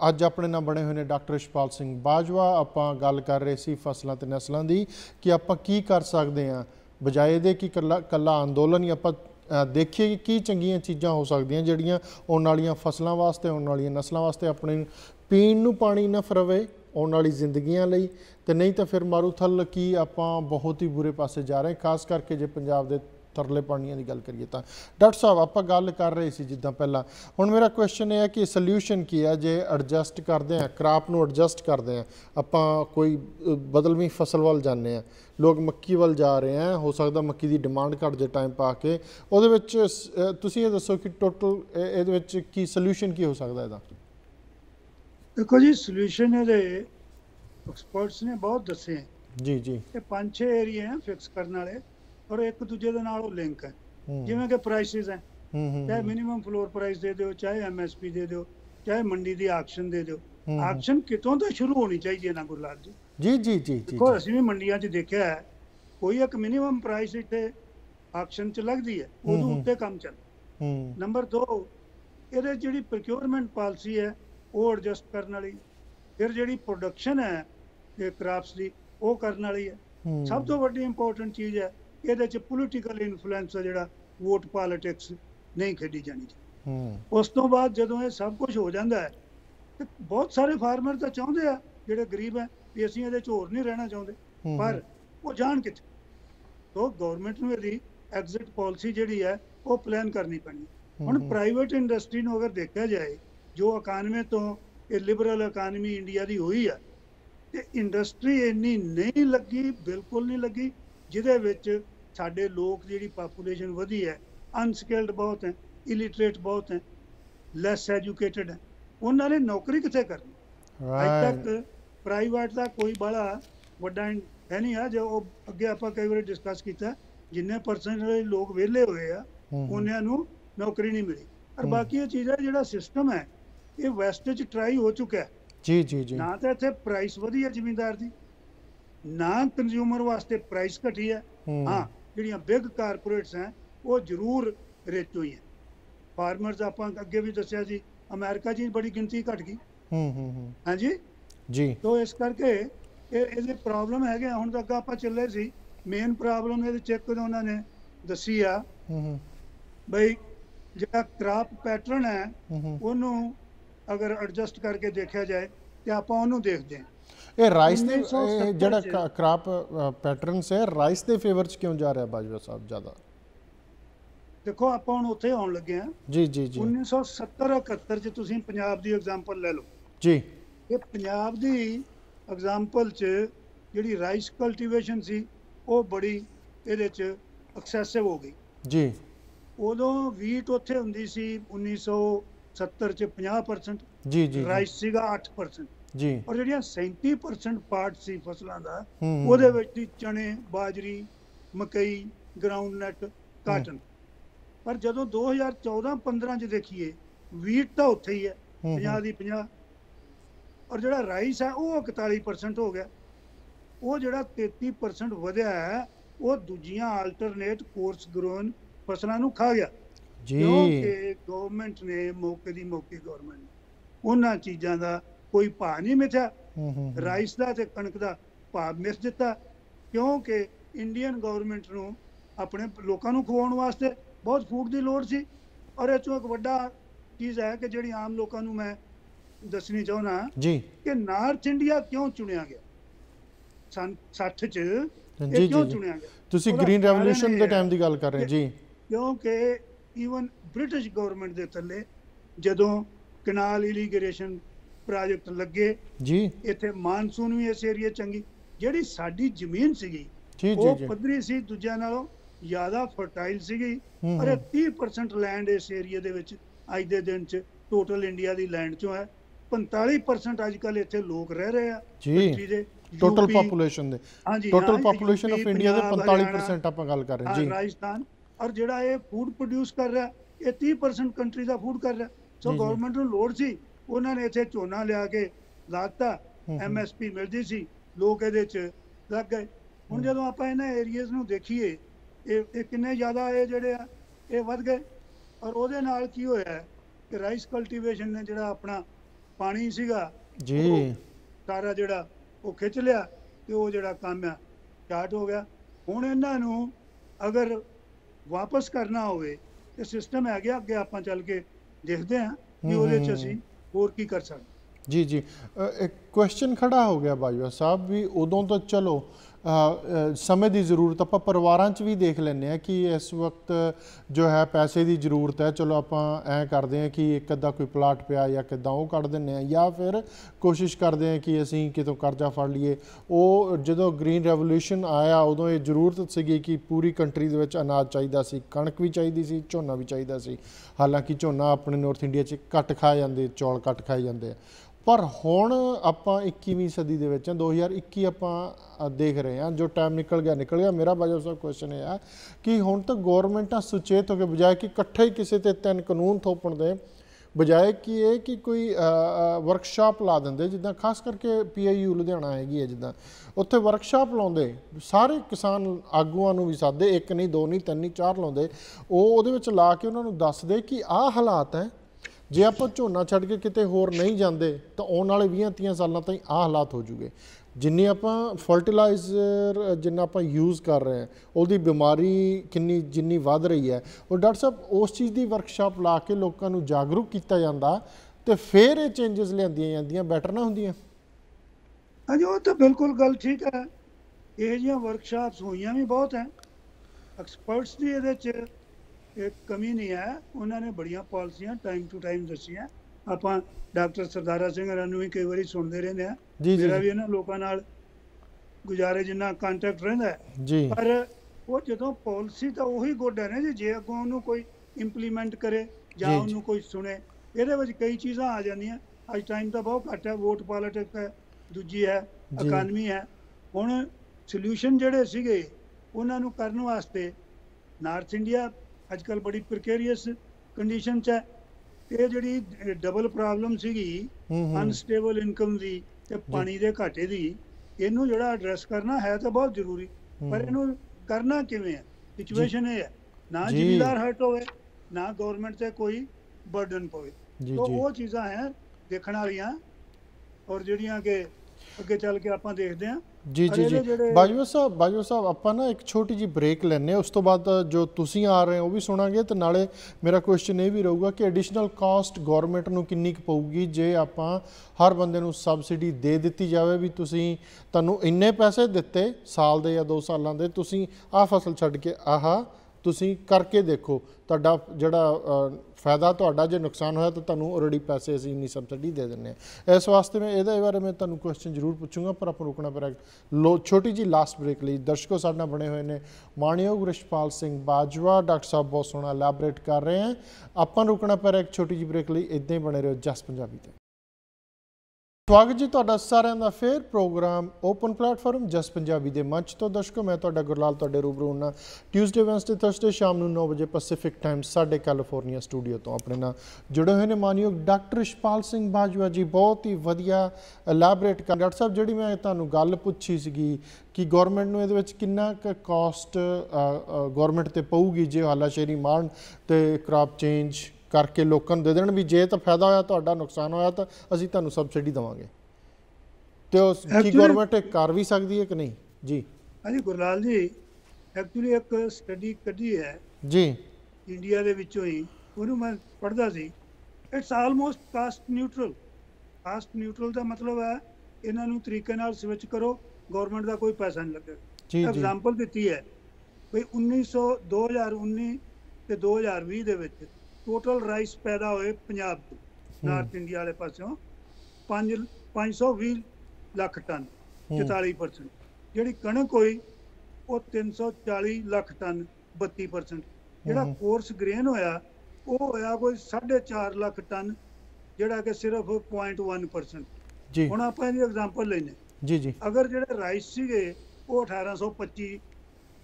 ਅੱਜ ਆਪਣੇ ਨਾਲ ਬਣੇ ਹੋਏ ਨੇ ਡਾਕਟਰ ਇਸ਼ਪਾਲ ਸਿੰਘ ਬਾਜਵਾ। ਆਪਾਂ ਗੱਲ ਕਰ ਰਹੇ ਸੀ ਫਸਲਾਂ ਤੇ ਨਸਲਾਂ ਦੀ, ਕਿ ਆਪਾਂ ਕੀ ਕਰ ਸਕਦੇ ਹਾਂ। ਬਜਾਏ ਦੇ ਕਿ ਕੱਲਾ ਕੱਲਾ ਅੰਦੋਲਨ ਹੀ ਆਪਾਂ ਦੇਖੀਏ ਕਿ ਕੀ ਚੰਗੀਆਂ ਚੀਜ਼ਾਂ ਹੋ ਸਕਦੀਆਂ, ਜਿਹੜੀਆਂ ਆਉਣ ਵਾਲੀਆਂ ਫਸਲਾਂ ਵਾਸਤੇ, ਆਉਣ ਵਾਲੀਆਂ ਨਸਲਾਂ ਵਾਸਤੇ ਆਪਣੇ ਪੀਣ ਨੂੰ ਪਾਣੀ ਨਾ ਫਰਵੇ, ਆਉਣ ਵਾਲੀ ਜ਼ਿੰਦਗੀਆਂ ਲਈ। ਤੇ ਨਹੀਂ ਤਾਂ ਫਿਰ ਮਾਰੂਥਲ ਕੀ ਆਪਾਂ ਬਹੁਤ ਹੀ ਬੁਰੇ ਪਾਸੇ ਜਾ ਰਹੇ ਖਾਸ ਕਰਕੇ ਜੇ ਪੰਜਾਬ ਦੇ ਤਰਲੇ ਪਾਣੀਆਂ ਦੀ ਗੱਲ ਕਰੀਏ ਤਾਂ। ਡਾਕਟਰ ਸਾਹਿਬ ਆਪਾਂ ਗੱਲ ਕਰ ਰਹੇ ਸੀ ਜਿੱਦਾਂ ਪਹਿਲਾਂ। ਹੁਣ ਮੇਰਾ ਕੁਐਸਚਨ ਇਹ ਹੈ ਕਿ ਸੋਲੂਸ਼ਨ ਕੀ ਹੈ? ਜੇ ਐਡਜਸਟ ਕਰਦੇ ਆ ਕ੍ਰਾਪ ਨੂੰ ਐਡਜਸਟ ਕਰਦੇ ਆ ਆਪਾਂ ਕੋਈ ਬਦਲਵੀਂ ਫਸਲ ਵੱਲ ਜਾਂਦੇ ਆ ਲੋਕ ਮੱਕੀ ਵੱਲ ਜਾ ਰਹੇ ਆ ਹੋ ਸਕਦਾ ਮੱਕੀ ਦੀ ਡਿਮਾਂਡ ਘਟ ਜੇ ਟਾਈਮ ਪਾ ਕੇ। ਉਹਦੇ ਵਿੱਚ ਤੁਸੀਂ ਇਹ ਦੱਸੋ ਕਿ ਟੋਟਲ ਇਹਦੇ ਵਿੱਚ ਕੀ ਸੋਲੂਸ਼ਨ ਕੀ ਹੋ ਸਕਦਾ ਇਹਦਾ? ਦੇਖੋ ਜੀ ਸੋਲੂਸ਼ਨ ਇਹਦੇ ਐਕਸਪਰਟਸ ਨੇ ਬਹੁਤ ਦੱਸੇ ਜੀ ਜੀ। ਇਹ ਪੰਜ ਛੇ ਏਰੀਆ ਹੈ ਫਿਕਸ ਕਰਨ ਵਾਲੇ। ਔਰ ਇੱਕ ਦੂਜੇ ਦੇ ਨਾਲ ਉਹ ਲਿੰਕ ਹੈ। ਜਿਵੇਂ ਕਿ ਪ੍ਰਾਈਸਿਸ ਹੈ। ਚਾਹੇ ਮਿਨੀਮਮ ਫਲੋਰ ਪ੍ਰਾਈਸ ਦੇ ਦਿਓ ਚਾਹੇ ਐਮਐਸਪੀ ਦੇ ਦਿਓ ਚਾਹੇ ਮੰਡੀ ਦੀ ਆਕਸ਼ਨ ਦੇ ਦਿਓ। ਆਕਸ਼ਨ ਕਿਤੋਂ ਤੋਂ ਸ਼ੁਰੂ ਹੋਣੀ ਚਾਹੀਦੀ ਹੈ ਨਾ ਗੁਰਲਾਲ ਜੀ? ਜੀ ਜੀ ਜੀ ਜੀ ਦੇਖੋ ਅਸੀਂ ਵੀ ਮੰਡੀਆਂ 'ਚ ਦੇਖਿਆ ਹੈ ਕੋਈ ਇੱਕ ਮਿਨੀਮਮ ਪ੍ਰਾਈਸ ਇੱਥੇ ਆਕਸ਼ਨ 'ਚ ਲੱਗਦੀ ਹੈ ਉਹਦੇ। ਉੱਤੇ ਕੰਮ ਚੱਲ ਹੂੰ। ਨੰਬਰ 2 ਇਹਦੇ ਜਿਹੜੀ ਪ੍ਰੋਕਿਉਰਮੈਂਟ ਪਾਲਿਸੀ ਹੈ ਉਹ ਐਡਜਸਟ ਕਰਨ ਵਾਲੀ ਫਿਰ ਜਿਹੜੀ ਪ੍ਰੋਡਕਸ਼ਨ ਹੈ ਇਹ ਕ੍ਰਾਪਸ ਦੀ ਉਹ ਕਰਨ ਵਾਲੀ ਹੂੰ। ਸਭ ਤੋਂ ਵੱਡੀ ਇੰਪੋਰਟੈਂਟ ਚੀਜ਼ ਹੈ ਇਹਦੇ 'ਚ ਪੋਲੀਟੀਕਲ ਇਨਫਲੂਐਂਸ ਹੈ ਜਿਹੜਾ ਵੋਟ ਪੋਲਿਟਿਕਸ ਨਹੀਂ ਖੇਡੀ ਜਾਣੀ ਚਾਹੀਦੀ। ਹੂੰ। ਉਸ ਤੋਂ ਬਾਅਦ ਜਦੋਂ ਇਹ ਸਭ ਕੁਝ ਹੋ ਜਾਂਦਾ ਹੈ ਤੇ ਬਹੁਤ ਸਾਰੇ ਫਾਰਮਰ ਤਾਂ ਚਾਹੁੰਦੇ ਆ ਜਿਹੜੇ ਗਰੀਬ ਹੈ ਵੀ ਅਸੀਂ ਇਹਦੇ 'ਚ ਹੋਰ ਨਹੀਂ ਰਹਿਣਾ ਚਾਹੁੰਦੇ। ਪਰ ਉਹ ਜਾਣ ਕਿੱਥੇ? ਤੋਂ ਗਵਰਨਮੈਂਟ ਨੂੰ ਇਹਦੀ ਐਗਜ਼ਿਟ ਪਾਲਿਸੀ ਜਿਹੜੀ ਹੈ ਉਹ ਪਲਾਨ ਕਰਨੀ ਪੈਣੀ। ਹੁਣ। ਪ੍ਰਾਈਵੇਟ ਇੰਡਸਟਰੀ ਨੂੰ ਅਗਰ ਦੇਖਿਆ ਜਾਏ ਜੋ ਇਕਾਨਮੀ ਤੋਂ ਇਹ ਲਿਬਰਲ ਇਕਾਨਮੀ ਇੰਡੀਆ ਦੀ ਹੋਈ ਹੈ ਤੇ ਇੰਡਸਟਰੀ ਇੰਨੀ ਨਹੀਂ ਲੱਗੀ ਬਿਲਕੁਲ ਨਹੀਂ ਲੱਗੀ ਜਿਹਦੇ ਵਿੱਚ ਸਾਡੇ ਲੋਕ ਜਿਹੜੀ ਪਾਪੂਲੇਸ਼ਨ ਵਧੀ ਹੈ ਅਨਸਕਿਲਡ ਬਹੁਤ ਹੈ ਇਲਿਟਰੇਟ ਬਹੁਤ ਹੈ ਲੈਸ ਐਜੂਕੇਟਡ ਹੈ ਉਹਨਾਂ ਨੇ ਨੌਕਰੀ ਕਿੱਥੇ ਕਰਨੀ ਅੱਜ. ਤੱਕ ਪ੍ਰਾਈਵੇਟ ਦਾ ਕੋਈ ਬੜਾ ਵੱਡਾ ਹੈ ਨਹੀਂ ਆ ਜੋ ਅੱਗੇ ਆਪਾਂ ਕਈ ਵਾਰੀ ਡਿਸਕਸ ਕੀਤਾ ਜਿੰਨੇ ਪਰਸੈਂਟ ਲੋਕ ਵਿਹਲੇ ਹੋਏ ਆ। ਉਹਨਾਂ ਨੂੰ ਨੌਕਰੀ ਨਹੀਂ ਮਿਲੀ ਪਰ। ਬਾਕੀ ਇਹ ਚੀਜ਼ਾਂ ਜਿਹੜਾ ਸਿਸਟਮ ਹੈ ਇਹ ਵੈਸਟ 'ਚ ਟਰਾਈ ਹੋ ਚੁੱਕਾ ਹੈ ਜੀ ਜੀ ਜੀ ਨਾ ਤਾਂ ਇੱਥੇ ਪ੍ਰਾਈਸ ਵਧੀ ਹੈ ਜ਼ਿਮੀਂਦਾਰ ਦੀ ਨਾ ਕੰਜ਼ਿਊਮਰ ਵਾਸਤੇ ਪ੍ਰਾਈਸ ਘਟੀ ਹੈ ਹੂੰ। ਜਿਹੜੀਆਂ ਬਿਗ ਕਾਰਪੋਰੇਟਸ ਹੈ ਉਹ ਜ਼ਰੂਰ ਰਿਚ ਹੋਈ ਹੈ। ਫਾਰਮਰਸ ਆਪਾਂ ਅੱਗੇ ਵੀ ਦੱਸਿਆ ਸੀ ਅਮਰੀਕਾ 'ਚ ਹੀ ਬੜੀ ਗਿਣਤੀ ਘਟ ਗਈ। ਹੂੰ ਹੂੰ ਹੂੰ। ਹਾਂਜੀ? ਜੀ। ਤੋ ਇਸ ਕਰਕੇ ਇਹ ਇਹਦੇ ਪ੍ਰੋਬਲਮ ਹੈਗੇ। ਹੁਣ ਤੱਕ ਆਪਾਂ ਚੱਲੇ ਸੀ। ਮੇਨ ਪ੍ਰੋਬਲਮ ਇਹਦੇ ਚੈੱਕ ਉਹਨਾਂ ਨੇ ਦੱਸੀ ਆ ਹੂੰ ਹੂੰ। ਬਈ ਜਿਹੜਾ ਕ੍ਰਾਪ ਪੈਟਰਨ ਹੂੰ ਉਹਨੂੰ ਅਗਰ ਐਡਜਸਟ ਕਰਕੇ ਦੇਖਿਆ ਜਾਏ ਤੇ ਆਪਾਂ ਉਹਨੂੰ ਦੇਖਦੇ ਹਾਂ। ਇਹ ਰਾਈਸ ਦੇ 1970 ਇਹ ਜਿਹੜਾ ਕ੍ਰਾਪ ਪੈਟਰਨਸ ਹੈ ਰਾਈਸ ਦੇ ਫੇਵਰ ਚ ਕਿਉਂ ਜਾ ਰਿਹਾ ਬਾਜਵਾ ਸਾਹਿਬ ਜ਼ਿਆਦਾ? ਦੇਖੋ ਆਪਾਂ ਹੁਣ ਉੱਥੇ ਆਉਣ ਲੱਗੇ ਹਾਂ। ਜੀ ਜੀ ਜੀ। 1970 71 ਚ ਤੁਸੀਂ ਪੰਜਾਬ ਦੀ ਐਗਜ਼ਾਮਪਲ ਲੈ ਲਓ। ਜੀ। ਇਹ ਪੰਜਾਬ ਦੀ ਐਗਜ਼ਾਮਪਲ ਚ ਜਿਹੜੀ ਰਾਈਸ ਕਲਟੀਵੇਸ਼ਨ ਸੀ ਉਹ ਬੜੀ ਇਹਦੇ ਚ ਐਕਸੈਸਿਵ ਹੋ ਗਈ। ਜੀ। ਉਦੋਂ ਵੀਟ ਉੱਥੇ ਹੁੰਦੀ ਸੀ 1970 ਚ 50% ਜੀ ਜੀ ਜੀ, ਰਾਈਸ ਸੀਗਾ 8% ਜੀ। ਔਰ ਜਿਹੜੀਆਂ 37% ਪਾਰਟ ਸੀ ਫਸਲਾਂ ਦਾ ਉਹਦੇ ਵਿੱਚ ਸੀ ਚਣੇ ਬਾਜਰੀ ਮਕਈ ਗਰਾਊਂਡਨਟ ਕਾਟਨ ਪਰ ਜਦੋਂ 2014-15 ਚ ਦੇਖੀਏ ਵੀਟ ਤਾਂ ਉੱਥੇ ਹੀ ਹੈ ਹੂੰ, 50 ਦੀ 50 ਔਰ ਜਿਹੜਾ ਰਾਈਸ ਹੈ ਉਹ 41% ਹੋ ਗਿਆ। ਉਹ ਜਿਹੜਾ 33% ਵਧਿਆ ਹੈ ਉਹ ਦੂਜੀਆਂ ਆਲਟਰਨੇਟ ਕੋਰਸ ਗਰੋਨ ਫਸਲਾਂ ਨੂੰ ਖਾ ਗਿਆ। ਜੀ। ਕਿਉਂਕਿ ਗਵਰਨਮੈਂਟ ਨੇ ਮੌਕੇ ਦੀ ਮੌਕੇ ਗਵਰਨਮੈਂਟ ਉਹਨਾਂ ਚੀਜ਼ਾਂ ਦਾ ਕੋਈ ਭਾਅ ਨਹੀਂ ਮਿਥਿਆ। ਰਾਈਸ ਦਾ ਤੇ ਕਣਕ ਦਾ ਭਾਅ ਮਿਸ ਦਿੱਤਾ। ਕਿਉਂਕਿ ਇੰਡੀਅਨ ਗਵਰਨਮੈਂਟ ਨੂੰ ਆਪਣੇ ਲੋਕਾਂ ਨੂੰ ਖਵਾਉਣ ਵਾਸਤੇ ਬਹੁਤ ਫੂਡ ਦੀ ਲੋੜ ਸੀ। ਔਰ ਇਹ ਚੋਂ ਇੱਕ ਵੱਡਾ ਚੀਜ਼ ਹੈ ਕਿ ਜਿਹੜੀ ਆਮ ਲੋਕਾਂ ਨੂੰ ਮੈਂ ਦੱਸਣੀ ਚਾਹੁੰਦਾ ਜੀ। ਕਿ ਨਾਰਥ ਇੰਡੀਆ ਕਿਉਂ ਚੁਣਿਆ ਗਿਆ? ਸਨ 60 ਚ ਇਹ ਕਿਉਂ। ਚੁਣਿਆ ਗਿਆ? ਤੁਸੀਂ ਗ੍ਰੀਨ ਰੈਵੋਲੂਸ਼ਨ ਦੇ ਟਾਈਮ ਦੀ ਗੱਲ ਕਰ ਰਹੇ ਜੀ। ਕਿਉਂਕਿ ਈਵਨ ਬ੍ਰਿਟਿਸ਼ ਗਵਰਨਮੈਂਟ ਦੇ ਥੱਲੇ ਜਦੋਂ ਕਨਾਲ ਇਰੀਗੇਸ਼ਨ ਪ੍ਰੋਜੈਕਟ ਲੱਗੇ। ਜੀ। ਇੱਥੇ ਮਾਨਸੂਨ ਵੀ ਇਸ ਏਰੀਆ ਚੰਗੀ। ਜਿਹੜੀ ਸਾਡੀ ਜ਼ਮੀਨ ਸੀਗੀ ਜੀ ਜੀ ਉਹ ਪੱਧਰੀ ਸੀ ਦੂਜਿਆਂ ਨਾਲੋਂ ਜ਼ਿਆਦਾ ਫਰਟਾਈਲ ਸੀਗੀ। ਹੂੰ। 30% ਲੈਂਡ ਇਸ ਏਰੀਆ ਦੇ ਵਿੱਚ ਅੱਜ ਦੇ ਦਿਨ 'ਚ ਟੋਟਲ ਇੰਡੀਆ ਦੀ ਲੈਂਡ 'ਚੋਂ ਹੈ। 45% ਅੱਜ ਕੱਲ ਇੱਥੇ ਲੋਕ ਰਹਿ ਰਹੇ ਆ। ਜੀ। ਦੇ ਟੋਟਲ ਪਾਪੂਲੇਸ਼ਨ ਦੇ। ਹਾਂਜੀ ਟੋਟਲ ਪਾਪੂਲੇਸ਼ਨ ਆਫ ਇੰਡੀਆ ਦੇ ਪੰਜਾਬ, 45% ਆਪਾਂ ਗੱਲ ਕਰ ਰਹੇ ਜੀ। ਰਾਜਸਥਾਨ। ਔਰ ਜਿਹੜਾ ਇਹ ਫੂਡ ਪ੍ਰੋਡਿਊਸ ਕਰ ਰਿਹਾ ਇਹ 30% ਕੰਟਰੀ ਦਾ ਫੂਡ ਕਰ ਰਿਹਾ। ਸੋ। ਗਵਰਨਮੈਂਟ ਨੂੰ ਲੋੜ ਸੀ ਉਹਨਾਂ ਨੇ ਇੱਥੇ ਝੋਨਾ ਲਿਆ ਕੇ ਲਾਤਾ। ਐਮਐਸਪੀ ਮਿਲਦੀ ਸੀ ਲੋਕ ਇਹਦੇ 'ਚ ਲੱਗ ਗਏ। ਹੁਣ ਜਦੋਂ ਆਪਾਂ ਇਹਨਾਂ ਏਰੀਆਜ਼ ਨੂੰ ਦੇਖੀਏ ਇਹ ਇਹ ਕਿੰਨੇ ਜ਼ਿਆਦਾ ਇਹ ਜਿਹੜੇ ਆ ਇਹ ਵੱਧ ਗਏ। ਔਰ ਉਹਦੇ ਨਾਲ ਕੀ ਹੋਇਆ ਕਿ ਰਾਈਸ ਕਲਟੀਵੇਸ਼ਨ ਨੇ ਜਿਹੜਾ ਆਪਣਾ ਪਾਣੀ ਸੀਗਾ ਜੀ। ਸਾਰਾ ਜਿਹੜਾ ਉਹ ਖਿੱਚ ਲਿਆ ਤੇ ਉਹ ਜਿਹੜਾ ਕੰਮ ਆ ਸਟਾਰਟ ਹੋ ਗਿਆ। ਹੁਣ ਇਹਨਾਂ ਨੂੰ ਅਗਰ ਵਾਪਸ ਕਰਨਾ ਹੋਵੇ ਤੇ ਸਿਸਟਮ ਹੈ ਗਿਆ ਅੱਗੇ ਆਪਾਂ ਚੱਲ ਕੇ ਦੇਖਦੇ ਹਾਂ ਕਿ ਉਹਦੇ ਚ। ਅਸੀਂ ਹੋਰ ਕੀ ਕਰ ਸਕਦੇ? ਜੀ ਜੀ। ਇੱਕ ਕੁਐਸਚਨ ਖੜਾ ਹੋ ਗਿਆ ਬਾਜਵਾ ਸਾਹਿਬ ਵੀ ਉਦੋਂ ਤਾਂ ਚਲੋ ਸਮੇਂ ਦੀ ਜ਼ਰੂਰਤ ਆਪਾਂ ਪਰਿਵਾਰਾਂ 'ਚ ਵੀ ਦੇਖ ਲੈਂਦੇ ਆ ਕਿ ਇਸ ਵਕਤ ਜੋ ਹੈ ਪੈਸੇ ਦੀ ਜ਼ਰੂਰਤ ਹੈ। ਚਲੋ ਆਪਾਂ ਐ ਕਰਦੇ ਆ ਕਿ ਇੱਕ ਅੱਧਾ ਕੋਈ ਪਲਾਟ ਪਿਆ ਜਾਂ ਕਿੱਦਾਂ ਉਹ ਕੱਢ ਦਿੰਨੇ ਆ ਜਾਂ ਫਿਰ ਕੋਸ਼ਿਸ਼ ਕਰਦੇ ਆ ਕਿ ਅਸੀਂ ਕਿਤੋਂ ਕਰਜ਼ਾ ਫੜ ਲਈਏ। ਉਹ ਜਦੋਂ ਗ੍ਰੀਨ ਰੈਵੋਲੂਸ਼ਨ ਆਇਆ ਉਦੋਂ ਇਹ ਜ਼ਰੂਰਤ ਸੀਗੀ ਕਿ ਪੂਰੀ ਕੰਟਰੀ ਦੇ ਵਿੱਚ ਅਨਾਜ ਚਾਹੀਦਾ ਸੀ, ਕਣਕ ਵੀ ਚਾਹੀਦੀ ਸੀ, ਝੋਨਾ ਵੀ ਚਾਹੀਦਾ ਸੀ। ਹਾਲਾਂਕਿ ਝੋਨਾ ਆਪਣੇ ਨਾਰਥ ਇੰਡੀਆ 'ਚ ਘੱਟ ਖਾਏ ਜਾਂਦੇ, ਚੌਲ ਘੱਟ ਖਾਏ ਜਾਂਦੇ ਆ। ਪਰ ਹੁਣ ਆਪਾਂ 21ਵੀਂ ਸਦੀ ਦੇ ਵਿੱਚ ਹਾਂ 2021 ਆਪਾਂ ਦੇਖ ਰਹੇ ਹਾਂ, ਜੋ ਟਾਈਮ ਨਿਕਲ ਗਿਆ ਨਿਕਲ ਗਿਆ। ਮੇਰਾ ਬਾਜਾ ਸਾਹਿਬ ਕੁਐਸਚਨ ਇਹ ਆ ਕਿ ਹੁਣ ਤਾਂ ਗਵਰਨਮੈਂਟਾਂ ਸੁਚੇਤ ਹੋ ਕੇ ਬਜਾਏ ਕਿ ਇਕੱਠੇ ਹੀ ਕਿਸੇ ਤੇ ਤਿੰਨ ਕਾਨੂੰਨ ਥੋਪਣ ਦੇ, ਬਜਾਏ ਕਿ ਇਹ ਕਿ ਕੋਈ ਵਰਕਸ਼ਾਪ ਲਾ ਦਿੰਦੇ, ਜਿੱਦਾਂ ਖਾਸ ਕਰਕੇ ਪੀਆਈਯੂ ਲੁਧਿਆਣਾ ਹੈਗੀ ਹੈ ਜਿੱਦਾਂ। ਉੱਥੇ ਵਰਕਸ਼ਾਪ ਲਾਉਂਦੇ, ਸਾਰੇ ਕਿਸਾਨ ਆਗੂਆਂ ਨੂੰ ਵੀ ਸਾਦੇ, ਇੱਕ ਨਹੀਂ, ਦੋ ਨਹੀਂ, ਤਿੰਨ ਨਹੀਂ, ਚਾਰ ਲਾਉਂਦੇ। ਉਹ ਉਹਦੇ ਵਿੱਚ ਲਾ ਕੇ ਉਹਨਾਂ ਨੂੰ ਦੱਸਦੇ ਕਿ ਆਹ ਹਾਲਾਤ ਹੈ ਜੇ ਆਪਾਂ ਝੋਨਾ ਛੱਡ ਕੇ ਕਿਤੇ ਹੋਰ ਨਹੀਂ ਜਾਂਦੇ, ਤਾਂ ਆਉਣ ਵਾਲੇ 20 30 ਸਾਲਾਂ ਤਾਈਂ ਆਹ ਹਾਲਾਤ ਹੋ ਜੂਗੇ। ਜਿੰਨੇ ਆਪਾਂ ਫਰਟੀਲਾਈਜ਼ਰ, ਜਿੰਨਾ ਆਪਾਂ ਯੂਜ਼ ਕਰ ਰਹੇ ਹਾਂ, ਉਹਦੀ ਬਿਮਾਰੀ ਕਿੰਨੀ, ਜਿੰਨੀ ਵੱਧ ਰਹੀ ਹੈ, ਉਹ ਡਾਕਟਰ ਸਾਹਿਬ, ਉਸ ਚੀਜ਼ ਦੀ ਵਰਕਸ਼ਾਪ ਲਾ ਕੇ ਲੋਕਾਂ ਨੂੰ ਜਾਗਰੂਕ ਕੀਤਾ ਜਾਂਦਾ, ਤੇ ਫਿਰ ਇਹ ਚੇਂਜਸ ਲਿਆਂਦੀਆਂ ਜਾਂਦੀਆਂ, ਬੈਟਰ ਨਾ ਹੁੰਦੀਆਂ? ਹਾਂਜੀ, ਉਹ ਤਾਂ ਬਿਲਕੁਲ ਗੱਲ ਠੀਕ ਹੈ। ਇਹ ਜਿਹੀਆਂ ਵਰਕਸ਼ਾਪਸ ਹੋਈਆਂ ਵੀ ਬਹੁਤ ਹੈ। ਐਕਸਪਰਟਸ ਦੀ ਇਹਦੇ ਚ ਇੱਕ ਕਮੀ ਨਹੀਂ ਹੈ। ਉਹਨਾਂ ਨੇ ਬੜੀਆਂ ਪਾਲਿਸੀਆਂ ਟਾਈਮ ਟੂ ਟਾਈਮ ਦੱਸੀਆਂ। ਆਪਾਂ ਡਾਕਟਰ ਸਰਦਾਰਾ ਸਿੰਘ ਹਰਾਂ ਨੂੰ ਵੀ ਕਈ ਵਾਰੀ ਸੁਣਦੇ ਰਹਿੰਦੇ ਆ ਜੀ ਜੀ ਮੇਰਾ ਵੀ ਇਹਨਾਂ ਲੋਕਾਂ ਨਾਲ ਗੁਜ਼ਾਰੇ ਜਿੰਨਾ ਕੰਟੈਕਟ ਰਹਿੰਦਾ ਹੈ। ਜੀ। ਪਰ ਉਹ ਜਦੋਂ ਪਾਲਿਸੀ ਤਾਂ ਉਹੀ ਗੁੱਡ ਹੈ ਨਾ ਜੀ ਜੇ ਅੱਗੋਂ ਉਹਨੂੰ ਕੋਈ ਇੰਪਲੀਮੈਂਟ ਕਰੇ ਜਾਂ। ਉਹਨੂੰ ਕੋਈ ਸੁਣੇ। ਇਹਦੇ ਵਿੱਚ ਕਈ ਚੀਜ਼ਾਂ ਆ ਜਾਂਦੀਆਂ। ਅੱਜ ਟਾਈਮ ਤਾਂ ਬਹੁਤ ਘੱਟ ਹੈ। ਵੋਟ ਪੋਲਿਟਿਕਸ ਹੈ ਦੂਜੀ ਹੈ। ਇਕਾਨਮੀ ਹੈ। ਹੁਣ ਸੋਲੂਸ਼ਨ ਜਿਹੜੇ ਸੀਗੇ ਉਹਨਾਂ ਨੂੰ ਕਰਨ ਵਾਸਤੇ ਨਾਰਥ ਇੰਡੀਆ ਅੱਜ ਕੱਲ ਬੜੀ ਪ੍ਰੀਕੇਰੀਅਸ ਕੰਡੀਸ਼ਨ 'ਚ ਹੈ। ਇਹ ਜਿਹੜੀ ਡਬਲ ਪ੍ਰੋਬਲਮ ਸੀਗੀ ਅਨਸਟੇਬਲ ਇਨਕਮ ਦੀ ਤੇ ਪਾਣੀ ਦੇ ਘਾਟੇ ਦੀ ਇਹਨੂੰ ਜਿਹੜਾ ਐਡਰੈਸ ਕਰਨਾ ਹੈ ਤਾਂ ਬਹੁਤ ਜ਼ਰੂਰੀ। ਪਰ। ਇਹਨੂੰ ਕਰਨਾ ਕਿਵੇਂ ਹੈ? ਸਿਚੁਏਸ਼ਨ ਇਹ ਹੈ ਨਾ। ਜ਼ਿਮੀਦਾਰ ਹਰਟ ਹੋਵੇ ਨਾ ਗਵਰਨਮੈਂਟ ਤੇ ਕੋਈ ਬਰਡਨ ਪਵੇ। ਤਾਂ ਉਹ ਚੀਜ਼ਾਂ ਹੈ ਦੇਖਣ ਵਾਲੀਆਂ ਔਰ ਜਿਹੜੀਆਂ ਕਿ ਅੱਗੇ ਚੱਲ ਕੇ ਆਪਾਂ ਦੇਖਦੇ ਹਾਂ। ਜੀ ਜੀ ਜੀ। ਬਾਜਵਾ ਸਾਹਿਬ ਬਾਜਵਾ ਸਾਹਿਬ ਆਪਾਂ ਨਾ ਇੱਕ ਛੋਟੀ ਜੀ ਬ੍ਰੇਕ ਲੈਣੇ ਉਸ ਤੋਂ ਬਾਅਦ ਜੋ ਤੁਸੀਂ ਆ ਰਹੇ ਹੋ ਉਹ ਵੀ ਸੁਣਾਂਗੇ ਤੇ ਨਾਲੇ ਮੇਰਾ ਕੁਐਸਚਨ ਇਹ ਵੀ ਰਹੂਗਾ ਕਿ ਐਡੀਸ਼ਨਲ ਕਾਸਟ ਗਵਰਨਮੈਂਟ ਨੂੰ ਕਿੰਨੀ ਕੁ ਪਊਗੀ ਜੇ ਆਪਾਂ ਹਰ ਬੰਦੇ ਨੂੰ ਸਬਸਿਡੀ ਦੇ ਦਿੱਤੀ ਜਾਵੇ ਵੀ ਤੁਸੀਂ ਤੁਹਾਨੂੰ ਇੰਨੇ ਪੈਸੇ ਦਿੱਤੇ ਸਾਲ ਦੇ ਜਾਂ 2 ਸਾਲਾਂ ਦੇ ਤੁਸੀਂ ਆਹ ਫਸਲ ਛੱਡ ਕੇ ਆਹ ਤੁਸੀਂ ਕਰਕੇ ਦੇਖੋ, ਤੁਹਾਡਾ ਜਿਹੜਾ ਫਾਇਦਾ ਤੁਹਾਡਾ ਜੇ ਨੁਕਸਾਨ ਹੋਇਆ ਤਾਂ ਤੁਹਾਨੂੰ ਆਲਰੇਡੀ ਪੈਸੇ ਅਸੀਂ ਇੰਨੀ ਸਬਸਿਡੀ ਦੇ ਦਿੰਨੇ ਆ ਇਸ ਵਾਸਤੇ ਮੈਂ ਇਹਦੇ ਬਾਰੇ ਮੈਂ ਤੁਹਾਨੂੰ ਕੁਐਸਚਨ ਜ਼ਰੂਰ ਪੁੱਛੂੰਗਾ, ਪਰ ਆਪਾਂ ਰੁਕਣਾ ਪੈਣਾ ਲੋ, ਛੋਟੀ ਜੀ ਲਾਸਟ ਬ੍ਰੇਕ ਲਈ ਦਰਸ਼ਕੋ ਸਾਡੇ ਨਾਲ ਬਣੇ ਹੋਏ ਨੇ ਮਾਣਯੋਗ ਰਿਸ਼ਪਾਲ ਸਿੰਘ ਬਾਜਵਾ, ਡਾਕਟਰ ਸਾਹਿਬ ਬਹੁਤ ਸੋਹਣਾ ਐਲੈਬੋਰੇਟ ਕਰ ਰਹੇ ਹਨ ਆਪਾਂ ਨੂੰ ਰੁਕਣਾ ਪੈਣਾ ਇੱਕ ਛੋਟੀ ਜੀ ਬ੍ਰੇਕ ਲਈ ਇਦਾਂ ਹੀ ਬਣੇ ਰਹੋ ਜਸ ਪੰਜਾਬੀ ਤੇ। ਸਵਾਗਤ ਜੀ ਤੁਹਾਡਾ ਸਾਰਿਆਂ ਦਾ ਫੇਰ program open platform Jas Punjabi ਦੇ ਮੰਚ ਤੋਂ ਦਰਸ਼ਕੋ, ਮੈਂ ਤੁਹਾਡਾ ਗੁਰਲਾਲ, ਤੁਹਾਡੇ ਰੂਬਰੂ ਹਾਂ ਟਿਊਜ਼ਡੇ ਵੈਨਸਡੇ ਥਰਸਡੇ ਸ਼ਾਮ ਨੂੰ 9 ਵਜੇ ਪੈਸੀਫਿਕ ਟਾਈਮ ਸਾਡੇ ਕੈਲੀਫੋਰਨੀਆ ਸਟੂਡੀਓ ਤੋਂ ਆਪਣੇ ਨਾਲ ਜੁੜੇ ਹੋਏ ਨੇ ਮਾਨਯੋਗ ਡਾਕਟਰ ਇਸ਼ਪਾਲ ਸਿੰਘ ਬਾਜਵਾ ਜੀ, ਬਹੁਤ ਹੀ ਵਧੀਆ ਐਲੈਬੋਰੇਟ ਕਰ ਡਾਕਟਰ ਸਾਹਿਬ, ਜਿਹੜੀ ਮੈਂ ਤੁਹਾਨੂੰ ਗੱਲ ਪੁੱਛੀ ਸੀਗੀ ਕਿ ਗਵਰਨਮੈਂਟ ਨੂੰ ਇਹਦੇ ਵਿੱਚ ਕਿੰਨਾ ਕੁ ਕਾਸਟ ਗਵਰਨਮੈਂਟ ਤੇ ਪਊਗੀ ਜੇ ਹਾਲਾਸ਼ੇਰੀ ਮਾਰਨ ਤੇ ਕ੍ਰਾਪ ਚੇਂਜ ਕਰਕੇ ਲੋਕਾਂ ਨੂੰ ਦੇ ਦੇਣ ਵੀ ਜੇ ਤਾਂ ਫਾਇਦਾ ਹੋਇਆ ਤੁਹਾਡਾ ਨੁਕਸਾਨ ਹੋਇਆ ਤਾਂ ਅਸੀਂ ਤੁਹਾਨੂੰ ਸਬਸਿਡੀ ਦੇਵਾਂਗੇ। ਤੇ ਉਸ ਕੀ ਗਵਰਨਮੈਂਟ ਕਰ ਵੀ ਸਕਦੀ ਹੈ ਕਿ ਨਹੀਂ? ਜੀ। ਹਾਂਜੀ ਗੁਰਲਾਲ ਜੀ ਐਕਚੁਅਲੀ ਇੱਕ ਸਟੱਡੀ ਕੱਢੀ ਹੈ। ਜੀ। ਇੰਡੀਆ ਦੇ ਵਿੱਚੋਂ ਹੀ। ਉਹਨੂੰ ਮੈਂ ਪੜ੍ਹਦਾ ਸੀ। It's almost cost neutral cost neutral ਦਾ ਮਤਲਬ ਹੈ ਇਹਨਾਂ ਨੂੰ ਤਰੀਕੇ ਨਾਲ ਸਵਿਚ ਕਰੋ ਗਵਰਨਮੈਂਟ ਦਾ ਕੋਈ ਪੈਸਾ ਨਹੀਂ ਲੱਗੇਗਾ ਜੀ, ਜੀ। ਐਗਜ਼ਾਮਪਲ ਦਿੱਤੀ ਹੈ ਵੀ 1900 2019 ਤੇ 2020 ਦੇ ਵਿੱਚ ਟੋਟਲ ਰਾਈਸ ਪੈਦਾ ਹੋਏ ਪੰਜਾਬ ਤੋਂ ਨਾਰਥ ਇੰਡੀਆ ਵਾਲੇ ਪਾਸਿਓਂ 5 520 ਲੱਖ ਟਨ ਹੂੰ। 44% ਜਿਹੜੀ ਕਣਕ ਹੋਈ ਉਹ 340 ਲੱਖ ਟਨ 32% ਜਿਹੜਾ। ਕੋਰਸ ਗ੍ਰੇਨ ਹੋਇਆ ਉਹ ਹੋਇਆ ਕੋਈ 4.5 ਲੱਖ ਟਨ ਜਿਹੜਾ ਕਿ ਸਿਰਫ 0.1% ਜੀ। ਹੁਣ ਆਪਾਂ ਇਹਦੀ ਐਗਜ਼ਾਮਪਲ ਲੈਨੇ ਜੀ ਜੀ। ਅਗਰ ਜਿਹੜੇ ਰਾਈਸ ਸੀਗੇ ਉਹ 1825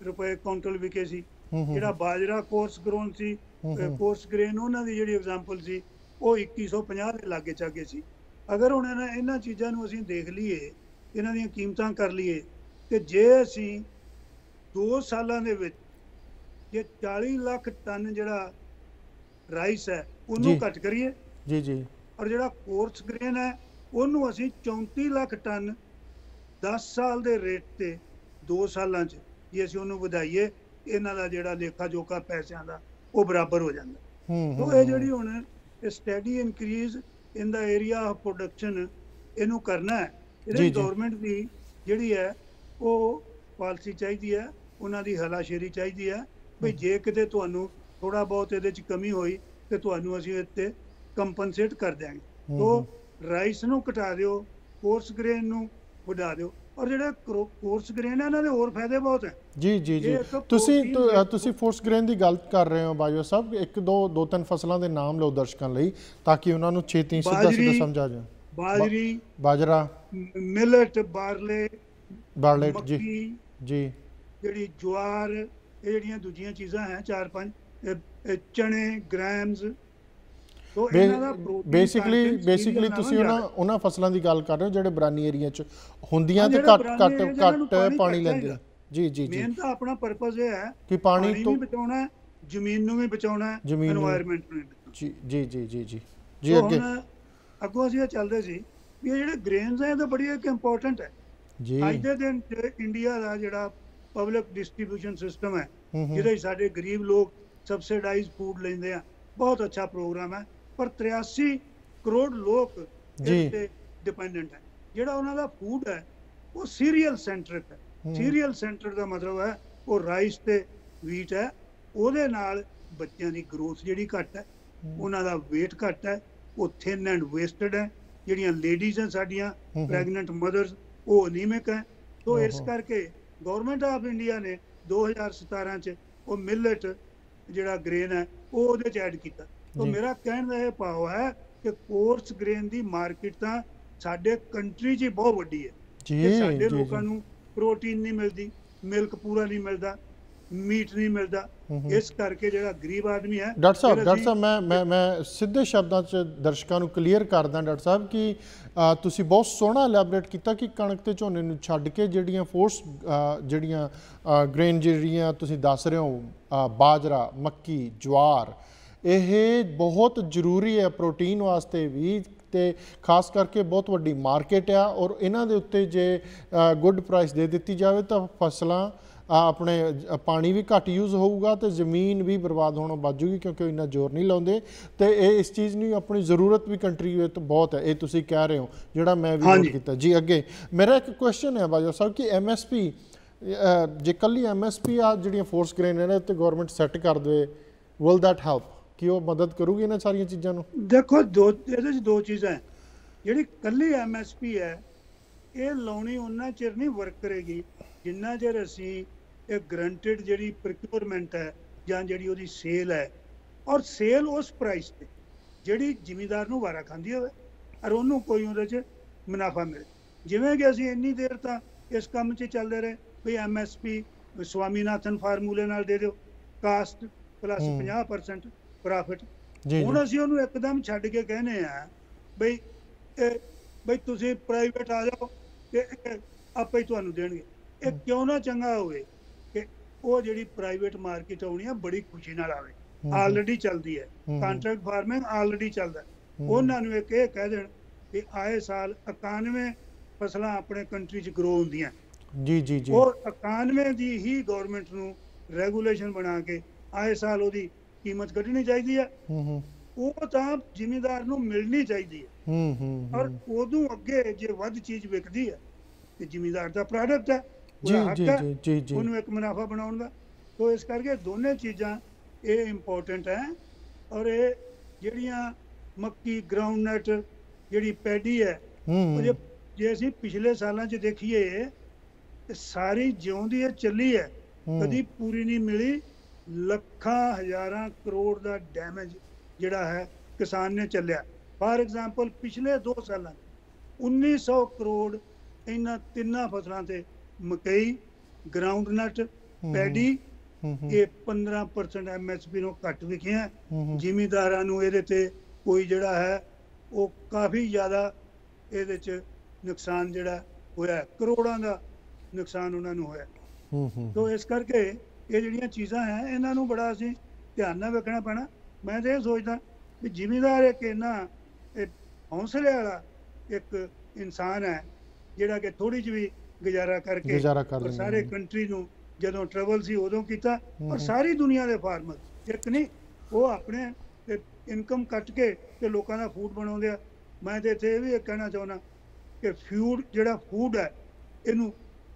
ਰੁਪਏ ਕੁਇੰਟਲ ਵਿਕੇ ਸੀ। ਜਿਹੜਾ ਬਾਜਰਾ ਕੋਰਸ ਗ੍ਰੋਨ ਸੀ ਕੋਰਸ ਗ੍ਰੇਨ ਉਹਨਾਂ ਦੀ ਜਿਹੜੀ ਐਗਜ਼ਾਮਪਲ ਸੀ ਉਹ 2150 ਦੇ ਲਾਗੇ ਚਾਗੇ ਸੀ। ਅਗਰ ਹੁਣ ਇਹਨਾਂ ਇਹਨਾਂ ਚੀਜ਼ਾਂ ਨੂੰ ਅਸੀਂ ਦੇਖ ਲਈਏ ਇਹਨਾਂ ਦੀਆਂ ਕੀਮਤਾਂ ਕਰ ਲਈਏ ਤੇ ਜੇ ਅਸੀਂ 2 ਸਾਲਾਂ ਦੇ ਵਿੱਚ ਜੇ 40 ਲੱਖ ਟਨ ਜਿਹੜਾ ਰਾਈਸ ਹੈ ਉਹਨੂੰ। ਘੱਟ ਕਰੀਏ ਜੀ ਜੀ। ਔਰ ਜਿਹੜਾ ਕੋਰਸ ਗ੍ਰੇਨ ਹੈ ਉਹਨੂੰ ਅਸੀਂ 34 ਲੱਖ ਟਨ 10 ਸਾਲ ਦੇ ਰੇਟ ਤੇ 2 ਸਾਲਾਂ 'ਚ ਜੇ ਅਸੀਂ ਉਹਨੂੰ ਵਧਾਈਏ ਇਹਨਾਂ ਦਾ ਜਿਹੜਾ ਲੇਖਾ ਜੋਖਾ ਪੈਸਿਆਂ ਦਾ ਉਹ ਬਰਾਬਰ ਹੋ ਜਾਂਦਾ। ਹੂੰ ਸੋ ਇਹ ਜਿਹੜੀ ਹੁਣ steady increase in the area of production ਇਹਨੂੰ ਕਰਨਾ ਹੈ। ਇਹਦੀ। ਗਵਰਨਮੈਂਟ ਦੀ ਜਿਹੜੀ ਹੈ ਉਹ ਪਾਲਿਸੀ ਚਾਹੀਦੀ ਹੈ ਉਹਨਾਂ ਦੀ ਹਲਾਸ਼ੇਰੀ ਚਾਹੀਦੀ ਹੈ। ਵੀ ਜੇ ਕਿਤੇ ਤੁਹਾਨੂੰ ਥੋੜਾ ਬਹੁਤ ਇਹਦੇ ਚ ਕਮੀ ਹੋਈ ਤੇ ਤੁਹਾਨੂੰ ਅਸੀਂ ਇੱਥੇ ਕੰਪਨਸੇਟ ਕਰ ਦਿਆਂਗੇ। ਤੋ ਰਾਈਸ ਨੂੰ ਘਟਾ ਦਿਓ ਕੋਰਸ ਗ੍ਰੇਨ ਨੂੰ ਵਧਾ ਦਿਓ। ਔਰ ਜਿਹੜਾ ਕੋਰਸ ਗ੍ਰੇਨ ਹੈ ਇਹਨਾਂ ਦੇ ਹੋਰ ਫਾਇਦੇ ਬਹੁਤ ਹੈ। ਜੀ ਜੀ ਜੀ। ਤੁਸੀਂ ਤੁਸੀਂ ਫੋਰਸ ਗ੍ਰੇਨ ਦੀ ਗੱਲ ਕਰ ਰਹੇ ਹੋ ਬਾਜਵਾ ਸਾਹਿਬ। ਇੱਕ ਦੋ ਦੋ ਤਿੰਨ ਫਸਲਾਂ ਦੇ ਨਾਮ ਲਓ ਦਰਸ਼ਕਾਂ ਲਈ ਤਾਂ ਕਿ ਉਹਨਾਂ ਨੂੰ ਛੇਤੀ ਸਿੱਧਾ ਸਿੱਧਾ ਸਮਝ ਆ ਜਾਏ ਬਾਜਰੀ। ਬਾਜਰਾ ਮਿਲਟ ਬਾਰਲੇ ਬਾਰਲੇਟ ਜੀ। ਜੀ। ਜਿਹੜੀ ਜਵਾਰ ਇਹ ਜਿਹੜੀਆਂ ਦੂਜੀਆਂ ਚੀਜ਼ਾਂ ਹੈ ਚਾਰ ਪੰਜ ਚਣੇ ਗ੍ਰਾਮਸ ਬੇਸਿਕਲੀ ਬੇਸਿਕਲੀ ਤੁਸੀਂ ਉਹਨਾਂ ਉਹਨਾਂ ਫਸਲਾਂ ਦੀ ਗੱਲ ਕਰ ਰਹੇ ਹੋ ਜਿਹੜੇ ਬਰਾਨੀ ਏਰੀਆ 'ਚ ਹੁੰਦੀਆਂ ਤੇ ਘੱਟ ਘੱਟ ਘੱਟ ਪਾਣੀ ਲੈਂਦੇ ਆ। ਜੀ ਜੀ ਜੀ। ਮੇਨ ਤਾਂ ਆਪਣਾ ਪਰਪਸ ਇਹ ਹੈ ਕਿ ਪਾਣੀ ਤੋਂ ਬਚਾਉਣਾ ਜ਼ਮੀਨ ਨੂੰ ਵੀ ਬਚਾਉਣਾ এনवायरमेंट ਨੂੰ ਜੀ ਜੀ ਜੀ ਜੀ ਜੀ। ਜੀ ਅੱਗੇ। ਅੱਗੋਂ ਅਸੀਂ ਚੱਲਦੇ ਸੀ ਵੀ ਇਹ ਜਿਹੜੇ ਗ੍ਰੇਨਸ ਆ ਇਹ ਤਾਂ ਬੜੀ ਇੱਕ ਇੰਪੋਰਟੈਂਟ ਹੈ। ਜੀ। ਅੱਜ ਦੇ ਦਿਨ ਇੰਡੀਆ ਦਾ ਜਿਹੜਾ ਪਬਲਿਕ ਡਿਸਟ੍ਰੀਬਿਊਸ਼ਨ ਸਿਸਟਮ ਹੈ ਜਿਹਦੇ ਸਾਡੇ ਗਰੀਬ ਲੋਕ ਸਬਸਿਡਾਈਜ਼ ਫੂਡ ਲੈਂਦੇ ਆ ਬਹੁਤ ਅੱਛਾ ਪ੍ਰੋਗਰਾਮ ਹੈ। ਪਰ 83 ਕਰੋੜ ਲੋਕ। ਇਸ ਤੇ ਡਿਪੈਂਡੈਂਟ ਹੈ ਜਿਹੜਾ ਉਹਨਾਂ ਦਾ ਫੂਡ ਹੈ ਉਹ ਸੀਰੀਅਲ ਸੈਂਟਰਿਕ ਹੈ। ਸੀਰੀਅਲ ਸੈਂਟਰ ਦਾ ਮਤਲਬ ਹੈ ਉਹ ਰਾਈਸ ਤੇ ਵੀਟ ਹੈ ਉਹਦੇ ਨਾਲ ਬੱਚਿਆਂ ਦੀ ਗਰੋਥ ਜਿਹੜੀ ਘੱਟ ਹੈ ਉਹਨਾਂ ਦਾ weight ਘੱਟ ਹੈ ਉਹ ਥਿਨ ਐਂਡ ਵੇਸਟਡ ਹੈ ਜਿਹੜੀਆਂ ਲੇਡੀਜ਼ ਹਨ ਸਾਡੀਆਂ। ਪ੍ਰੈਗਨੈਂਟ ਮਦਰਸ ਉਹ ਅਨੀਮਿਕ ਹੈ ਤੋਂ ਇਸ। ਕਰਕੇ ਗਵਰਨਮੈਂਟ ਆਫ ਇੰਡੀਆ ਨੇ 2017 ਚ ਉਹ ਮਿਲਟ ਜਿਹੜਾ ਗ੍ਰੇਨ ਹੈ ਉਹ ਉਹਦੇ ਚ ਐਡ ਕੀਤਾ ਤੋਂ। ਮੇਰਾ ਕਹਿਣ ਦਾ ਇਹ ਭਾਵ ਹੈ ਕਿ ਕੋਰਸ ਗ੍ਰੇਨ ਦੀ ਮਾਰਕੀਟ ਤਾਂ ਸਾਡੇ ਕੰਟਰੀ 'ਚ ਬਹੁਤ ਵੱਡੀ ਹੈ ਜੀ ਸਾਡੇ ਲੋਕਾਂ। ਨੂੰ ਪ੍ਰੋਟੀਨ ਨਹੀਂ ਮਿਲਦੀ ਮਿਲਕ ਪੂਰਾ ਨਹੀਂ ਮਿਲਦਾ ਮੀਟ ਨਹੀਂ ਮਿਲਦਾ। ਇਸ ਕਰਕੇ ਜਿਹੜਾ ਗਰੀਬ ਆਦਮੀ ਹੈ ਡਾਕਟਰ ਸਾਹਿਬ ਡਾਕਟਰ ਸਾਹਿਬ ਮੈਂ ਮੈਂ ਮੈਂ ਸਿੱਧੇ ਸ਼ਬਦਾਂ 'ਚ ਦਰਸ਼ਕਾਂ ਨੂੰ ਕਲੀਅਰ ਕਰਦਾ ਡਾਕਟਰ ਸਾਹਿਬ ਕਿ ਤੁਸੀਂ ਬਹੁਤ ਸੋਹਣਾ ਐਲੈਬੋਰੇਟ ਕੀਤਾ ਕਿ ਕਣਕ ਤੇ ਝੋਨੇ ਨੂੰ ਛੱਡ ਕੇ ਜਿਹੜੀਆਂ ਫੋਰਸ ਜਿਹੜੀਆਂ ਗ੍ਰੇਨ ਜਿਹੜੀਆਂ ਤੁਸੀਂ ਦੱਸ ਰਹੇ ਹੋ ਬਾਜਰਾ ਮੱਕੀ ਜਵਾਰ ਇਹ ਬਹੁਤ ਜ਼ਰੂਰੀ ਹੈ ਪ੍ਰੋਟੀਨ ਵਾਸਤੇ ਵੀ ਤੇ ਖਾਸ ਕਰਕੇ ਬਹੁਤ ਵੱਡੀ ਮਾਰਕੀਟ ਆ ਔਰ ਇਹਨਾਂ ਦੇ ਉੱਤੇ ਜੇ ਗੁੱਡ ਪ੍ਰਾਈਸ ਦੇ ਦਿੱਤੀ ਜਾਵੇ ਤਾਂ ਫਸਲਾਂ ਆਪਣੇ ਪਾਣੀ ਵੀ ਘੱਟ ਯੂਜ਼ ਹੋਊਗਾ ਤੇ ਜ਼ਮੀਨ ਵੀ ਬਰਬਾਦ ਹੋਣੋਂ ਬਚੂਗੀ ਕਿਉਂਕਿ ਉਹ ਇੰਨਾ ਜ਼ੋਰ ਨਹੀਂ ਲਾਉਂਦੇ ਤੇ ਇਹ ਇਸ ਚੀਜ਼ ਨੂੰ ਆਪਣੀ ਜ਼ਰੂਰਤ ਵੀ ਕੰਟਰੀ ਵਿੱਚ ਬਹੁਤ ਹੈ ਇਹ ਤੁਸੀਂ ਕਹਿ ਰਹੇ ਹੋ ਜਿਹੜਾ ਮੈਂ ਵੀ ਨੋਟ। ਕੀਤਾ ਜੀ ਅੱਗੇ ਮੇਰਾ ਇੱਕ ਕੁਐਸਚਨ ਹੈ ਬਾਜਵਾ ਸਾਹਿਬ ਕਿ ਐਮਐਸਪੀ ਜੇ ਕੱਲੀ ਐਮਐਸਪੀ ਆ ਜਿਹੜੀਆਂ ਫੋਰਸ ਗ੍ਰੇਨ ਇਹਨਾਂ ਤੇ ਗਵਰਨਮੈਂਟ ਸੈੱਟ ਕਰ ਦੇਵੇ ਵਿਲ ਦੈਟ ਹੈਲਪ ਕਿ ਉਹ ਮਦਦ ਕਰੂਗੀ ਇਹਨਾਂ ਸਾਰੀਆਂ ਚੀਜ਼ਾਂ ਨੂੰ? ਦੇਖੋ ਦੋ ਇਹਦੇ 'ਚ ਦੋ ਚੀਜ਼ਾਂ ਹੈ। ਜਿਹੜੀ ਕੱਲੀ ਐਮਐਸਪੀ ਹੈ ਇਹ ਲਾਉਣੀ ਉਹਨਾਂ ਚਿਰ ਨਹੀਂ ਵਰਕ ਕਰੇਗੀ। ਜਿੰਨਾ ਚਿਰ ਅਸੀਂ ਇਹ ਗਰੰਟਡ ਜਿਹੜੀ ਪ੍ਰੋਕਿਉਰਮੈਂਟ ਹੈ ਜਾਂ ਜਿਹੜੀ ਉਹਦੀ ਸੇਲ ਹੈ ਔਰ ਸੇਲ ਉਸ ਪ੍ਰਾਈਸ ਤੇ ਜਿਹੜੀ ਜ਼ਿਮੀਦਾਰ ਨੂੰ ਵਾਰਾ ਖਾਂਦੀ ਹੋਵੇ ਔਰ ਉਹਨੂੰ ਕੋਈ ਉਹਦੇ 'ਚ ਮੁਨਾਫਾ ਮਿਲੇ। ਜਿਵੇਂ ਕਿ ਅਸੀਂ ਇੰਨੀ ਦੇਰ ਤਾਂ ਇਸ ਕੰਮ 'ਚ ਚੱਲਦੇ ਰਹੇ ਵੀ ਐਮਐਸਪੀ ਸਵਾਮੀਨਾਥਨ ਫਾਰਮੂਲੇ ਨਾਲ ਦੇ ਦਿਓ ਕਾਸਟ ਪਲੱਸ ਹੂੰ। 50% ਪ੍ਰੋਫਿਟ ਹੁਣ ਅਸੀਂ ਉਹਨੂੰ ਇੱਕਦਮ ਛੱਡ ਕੇ ਕਹਿੰਦੇ ਆ ਬਈ ਇਹ ਬਈ ਤੁਸੀਂ ਪ੍ਰਾਈਵੇਟ ਆ ਜਾਓ ਤੇ ਆਪੇ ਹੀ ਤੁਹਾਨੂੰ ਦੇਣਗੇ। ਇਹ ਕਿਉਂ ਨਾ ਚੰਗਾ ਹੋਵੇ ਕਿ ਉਹ ਜਿਹੜੀ ਪ੍ਰਾਈਵੇਟ ਮਾਰਕੀਟ ਆਉਣੀ ਆ ਬੜੀ ਖੁਸ਼ੀ ਨਾਲ ਆਵੇ। ਆਲਰੇਡੀ ਚੱਲਦੀ ਹੈ। ਕੰਟਰੈਕਟ ਫਾਰਮਿੰਗ ਆਲਰੇਡੀ ਚੱਲਦਾ। ਉਹਨਾਂ ਨੂੰ ਇੱਕ ਇਹ ਕਹਿ ਦੇਣ ਕਿ ਆਏ ਸਾਲ 91 ਫਸਲਾਂ ਆਪਣੇ ਕੰਟਰੀ 'ਚ ਗਰੋ ਹੁੰਦੀਆਂ। ਜੀ ਜੀ ਜੀ। ਉਹ 91 ਦੀ ਹੀ ਗਵਰਨਮੈਂਟ ਨੂੰ ਰੈਗੂਲੇਸ਼ਨ ਬਣਾ ਕੇ ਆਏ ਸਾਲ ਉਹਦੀ ਕੀਮਤ ਕੱਢਣੀ ਚਾਹੀਦੀ ਹੈ। ਹੂੰ ਹੂੰ। ਉਹ ਤਾਂ ਜ਼ਿਮੀਦਾਰ ਨੂੰ ਮਿਲਣੀ ਚਾਹੀਦੀ ਹੈ। ਹੂੰ ਹੂੰ ਔਰ ਹੂੰ। ਉਦੋਂ ਅੱਗੇ ਜੇ ਵੱਧ ਚੀਜ਼ ਵਿਕਦੀ ਹੈ ਤੇ ਜ਼ਿਮੀਦਾਰ ਦਾ ਪ੍ਰੋਡਕਟ ਹੈ ਜੀ ਜੀ ਹੈ ਜੀ ਜੀ ਉਹਨੂੰ ਇੱਕ ਮੁਨਾਫਾ ਬਣਾਉਣ ਦਾ। ਸੋ ਇਸ ਕਰਕੇ ਦੋਨੇ ਚੀਜ਼ਾਂ ਇਹ ਇੰਪੋਰਟੈਂਟ ਹੈ। ਔਰ ਇਹ ਜਿਹੜੀਆਂ ਮੱਕੀ ਗਰਾਊਂਡਨਟ ਜਿਹੜੀ ਪੈਡੀ ਹੈ ਉਹ ਜੇ ਹੂੰ ਅਸੀਂ ਪਿਛਲੇ ਸਾਲਾਂ 'ਚ ਦੇਖੀਏ ਤੇ ਸਾਰੀ ਜਿਉਂਦੀ ਇਹ ਚੱਲੀ ਹੈ। ਹੂੰ। ਕਦੀ ਪੂਰੀ ਨਹੀਂ ਮਿਲੀ। ਲੱਖਾਂ ਹਜ਼ਾਰਾਂ ਕਰੋੜ ਦਾ ਡੈਮੇਜ ਜਿਹੜਾ ਹੈ ਕਿਸਾਨ ਨੇ ਚੱਲਿਆ ਫਾਰ ਐਗਜ਼ਾਮਪਲ ਪਿਛਲੇ 2 ਸਾਲਾਂ 'ਚ 1900 ਕਰੋੜ ਇਹਨਾਂ ਤਿੰਨਾਂ ਫਸਲਾਂ ਤੇ ਮਕਈ ਗਰਾਊਂਡਨਟ ਹੂੰ। ਪੈਡੀ ਇਹ 15% ਐਮਐਸਪੀ ਨੂੰ ਘੱਟ ਵਿਕਿਆ। ਜ਼ਿਮੀਂਦਾਰਾਂ ਨੂੰ ਇਹਦੇ ਤੇ ਕੋਈ ਜਿਹੜਾ ਹੈ ਉਹ ਕਾਫੀ ਜ਼ਿਆਦਾ ਇਹਦੇ ਚ ਨੁਕਸਾਨ ਜਿਹੜਾ ਹੋਇਆ। ਕਰੋੜਾਂ ਦਾ ਨੁਕਸਾਨ ਉਹਨਾਂ ਨੂੰ ਹੋਇਆ ਹੂੰ ਹੂੰ ਤੋਂ ਇਸ ਕਰਕੇ ਇਹ ਜਿਹੜੀਆਂ ਚੀਜ਼ਾਂ ਹੈ ਇਹਨਾਂ ਨੂੰ ਬੜਾ ਅਸੀਂ ਧਿਆਨ ਨਾਲ ਵੇਖਣਾ ਪੈਣਾ ਮੈਂ ਤਾਂ ਇਹ ਸੋਚਦਾ ਵੀ ਜ਼ਿਮੀਂਦਾਰ ਇੱਕ ਇਹਨਾਂ ਇਹ ਹੌਸਲੇ ਵਾਲਾ ਇੱਕ ਇਨਸਾਨ ਹੈ ਜਿਹੜਾ ਕਿ ਥੋੜੀ ਜਿਹੀ ਵੀ ਗੁਜ਼ਾਰਾ ਕਰਕੇ ਗੁਜ਼ਾਰਾ ਕਰ ਔਰ ਲੈਂਦੇ ਸਾਰੇ। ਕੰਟਰੀ ਨੂੰ ਜਦੋਂ ਟਰਬਲ ਸੀ ਉਦੋਂ ਕੀਤਾ ਹੂੰ। ਸਾਰੀ ਦੁਨੀਆ ਦੇ ਫਾਰਮਰ ਇੱਕ ਨਹੀਂ ਉਹ ਆਪਣੇ ਇਨਕਮ ਕੱਟ ਕੇ ਤੇ ਲੋਕਾਂ ਦਾ ਫੂਡ ਬਣਾਉਂਦੇ ਆ ਮੈਂ ਤੇ ਇੱਥੇ ਇਹ ਵੀ ਕਹਿਣਾ ਚਾਹੁੰਦਾ ਕਿ ਫੂਡ ਜਿਹੜਾ ਫੂਡ ਹੈ ਇਹਨੂੰ